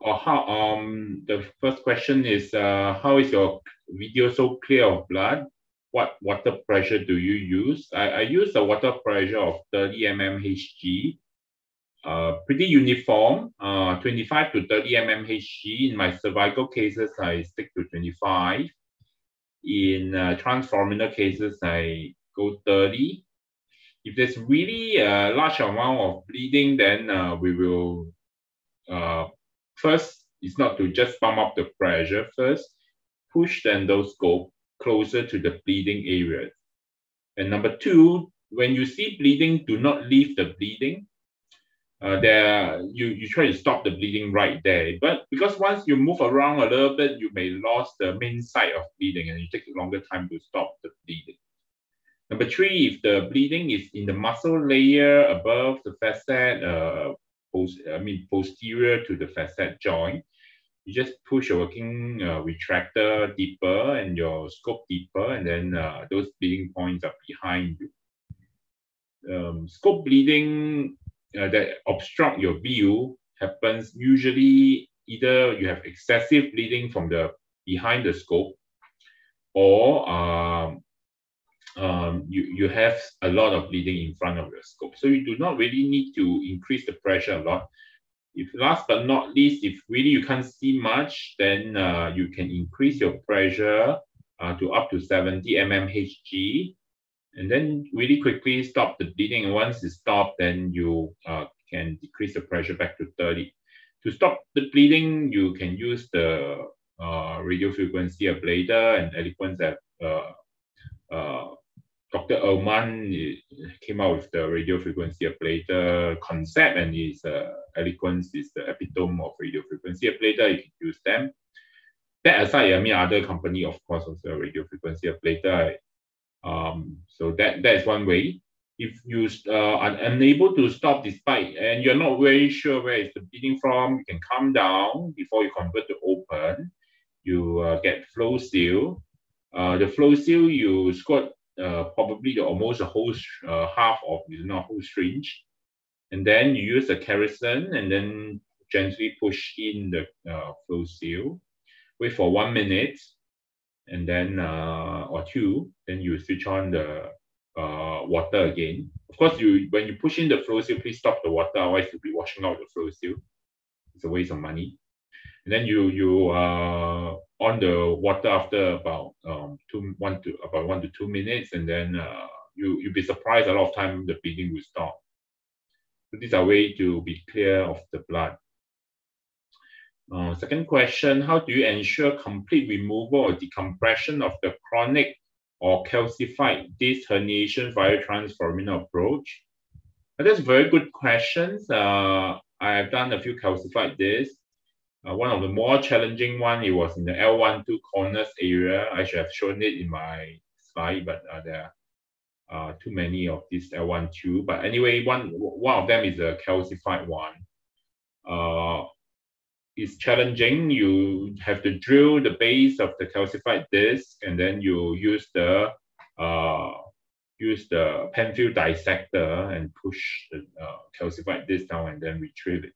Or how um the first question is uh, how is your video so clear of blood? What water pressure do you use? I, I use a water pressure of 30 mmHg. Uh, pretty uniform, uh, 25 to 30 mmHg. In my cervical cases, I stick to 25 in uh, transforaminal cases, I go 30. If there's really a large amount of bleeding, then uh, we will uh, first, it's not to just pump up the pressure first, push the endoscope closer to the bleeding areas. And number two, when you see bleeding, do not leave the bleeding uh, there you, you try to stop the bleeding right there. But because once you move around a little bit, you may lose the main site of bleeding and it takes a longer time to stop the bleeding. Number three, if the bleeding is in the muscle layer above the facet, uh, post, I mean posterior to the facet joint, you just push your working uh, retractor deeper and your scope deeper, and then uh, those bleeding points are behind you. Um, scope bleeding uh, that obstruct your view happens usually either you have excessive bleeding from the behind the scope or um, you, you have a lot of bleeding in front of your scope. So you do not really need to increase the pressure a lot. If last but not least, if really you can't see much, then uh, you can increase your pressure uh, to up to 70 mmHg and then really quickly stop the bleeding. And once it stopped, then you uh, can decrease the pressure back to 30. To stop the bleeding, you can use the uh, radio frequency ablator and Elliquence that uh, uh, Dr. Ellman came out with the radio frequency ablator concept and his uh, Elliquence is the epitome of radio frequency ablator. You can use them. That aside, I mean, other company, of course, also radio frequency ablator. Um, so that, that is one way. If you uh, are unable to stop despite, and you're not very sure where is the bleeding from, you can come down before you convert to open. You uh, get Floseal. Uh, the Floseal, you squirt uh, probably the, almost a whole uh, half of the not whole syringe. And then you use the Kerrison and then gently push in the uh, Floseal. Wait for one minute and then uh, or two, then you switch on the uh, water again. Of course, you when you push in the Floseal, please stop the water, otherwise you'll be washing out the Floseal. It's a waste of money. And then you you uh, on the water after about um, two one to about one to two minutes, and then uh, you you'll be surprised a lot of time the bleeding will stop. So these are way to be clear of the blood. Uh, second question, how do you ensure complete removal or decompression of the chronic or calcified disc herniation via transforaminal approach? That's very good questions. Uh, I have done a few calcified discs. Uh, one of the more challenging one, it was in the L1-2 conus area. I should have shown it in my slide, but uh, there are uh, too many of these L1-2. But anyway, one, one of them is a calcified one. Uh, is challenging. You have to drill the base of the calcified disc, and then you use the uh, use the Penfield dissector and push the uh, calcified disc down, and then retrieve it.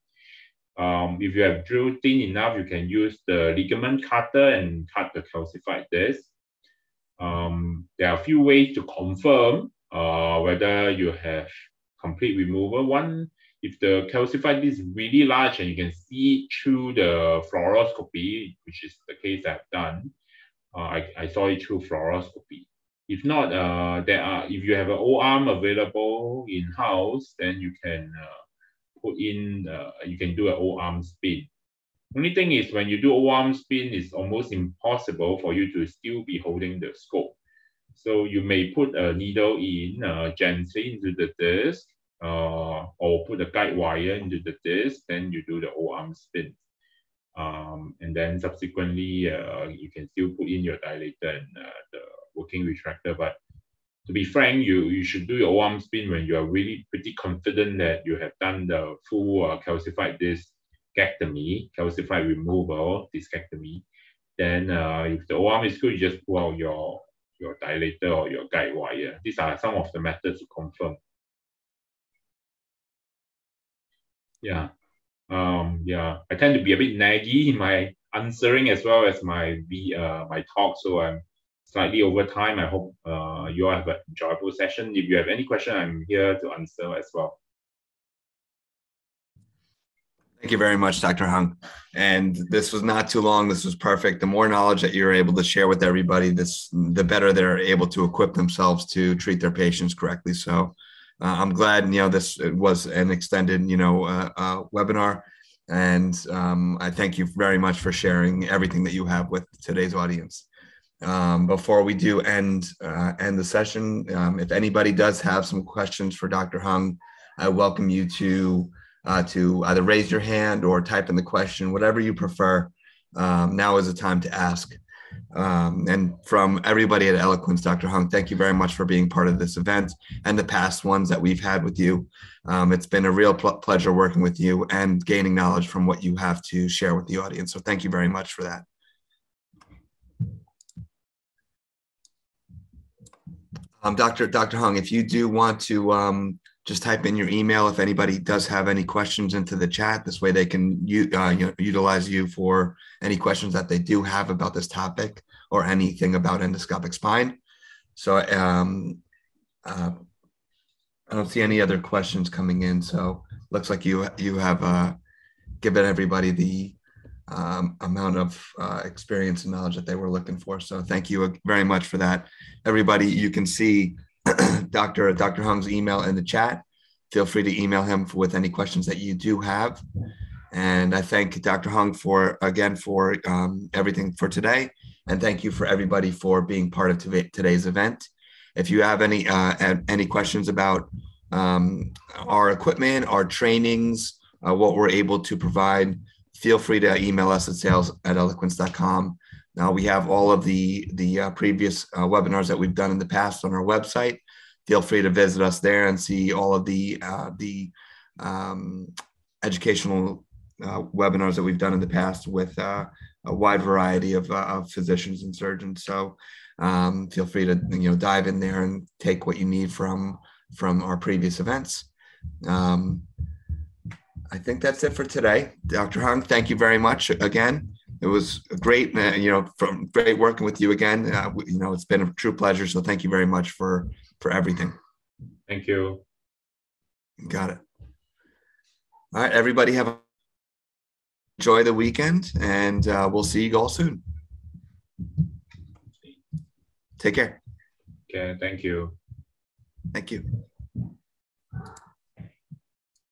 Um, if you have drilled thin enough, you can use the ligament cutter and cut the calcified disc. Um, there are a few ways to confirm uh, whether you have complete removal. One, if the calcified disc is really large and you can see through the fluoroscopy, which is the case I've done, uh, I, I saw it through fluoroscopy. If not, uh, there are if you have an O arm available in house, then you can uh, put in uh, you can do an O arm spin. Only thing is when you do O arm spin, it's almost impossible for you to still be holding the scope. So you may put a needle in uh, gently into the disc uh, or put a guide wire into the disc, then you do the O-arm spin. Um, and then subsequently, uh, you can still put in your dilator and uh, the working retractor. But to be frank, you, you should do your O-arm spin when you are really pretty confident that you have done the full uh, calcified discectomy, calcified removal, discectomy. Then uh, if the O-arm is good, you just pull out your, your dilator or your guide wire. These are some of the methods to confirm. yeah um yeah i tend to be a bit naggy in my answering as well as my uh my talk so i'm slightly over time i hope uh you all have an enjoyable session if you have any question i'm here to answer as well Thank you very much, Dr. Hung. And this was not too long. This was perfect. The more knowledge that you're able to share with everybody, this the better they're able to equip themselves to treat their patients correctly. So uh, I'm glad you know this was an extended you know uh, uh, webinar, and um, I thank you very much for sharing everything that you have with today's audience. Um, before we do end uh, end the session, um, if anybody does have some questions for Dr. Hung, I welcome you to uh, to either raise your hand or type in the question, whatever you prefer. Um, now is the time to ask. Um, and from everybody at Elliquence, Dr. Hung, thank you very much for being part of this event and the past ones that we've had with you. Um, it's been a real pl- pleasure working with you and gaining knowledge from what you have to share with the audience. So thank you very much for that. Um, Dr. Dr. Hung, if you do want to um, just type in your email if anybody does have any questions into the chat. This way they can uh, you know, utilize you for any questions that they do have about this topic or anything about endoscopic spine. So um, uh, I don't see any other questions coming in. So looks like you you have uh, given everybody the um, amount of uh, experience and knowledge that they were looking for. So thank you very much for that. Everybody, you can see Dr. Dr. Hung's email in the chat. Feel free to email him with any questions that you do have. And I thank Dr. Hung for again for um, everything for today, and thank you for everybody for being part of today's event. If you have any uh, any questions about um, our equipment, our trainings, uh, what we're able to provide, feel free to email us at sales at elliquence.com. Now we have all of the the uh, previous uh, webinars that we've done in the past on our website. Feel free to visit us there and see all of the uh, the um, educational uh, webinars that we've done in the past with uh, a wide variety of, uh, of, physicians and surgeons. So um, feel free to you know dive in there and take what you need from from our previous events. Um, I think that's it for today. Dr. Hung, thank you very much again it was great, uh, you know, from great working with you again. Uh, you know, it's been a true pleasure. So thank you very much for for everything. Thank you. Got it. All right, everybody, have a enjoy the weekend, and uh, we'll see you all soon. Take care. Okay, thank you. Thank you.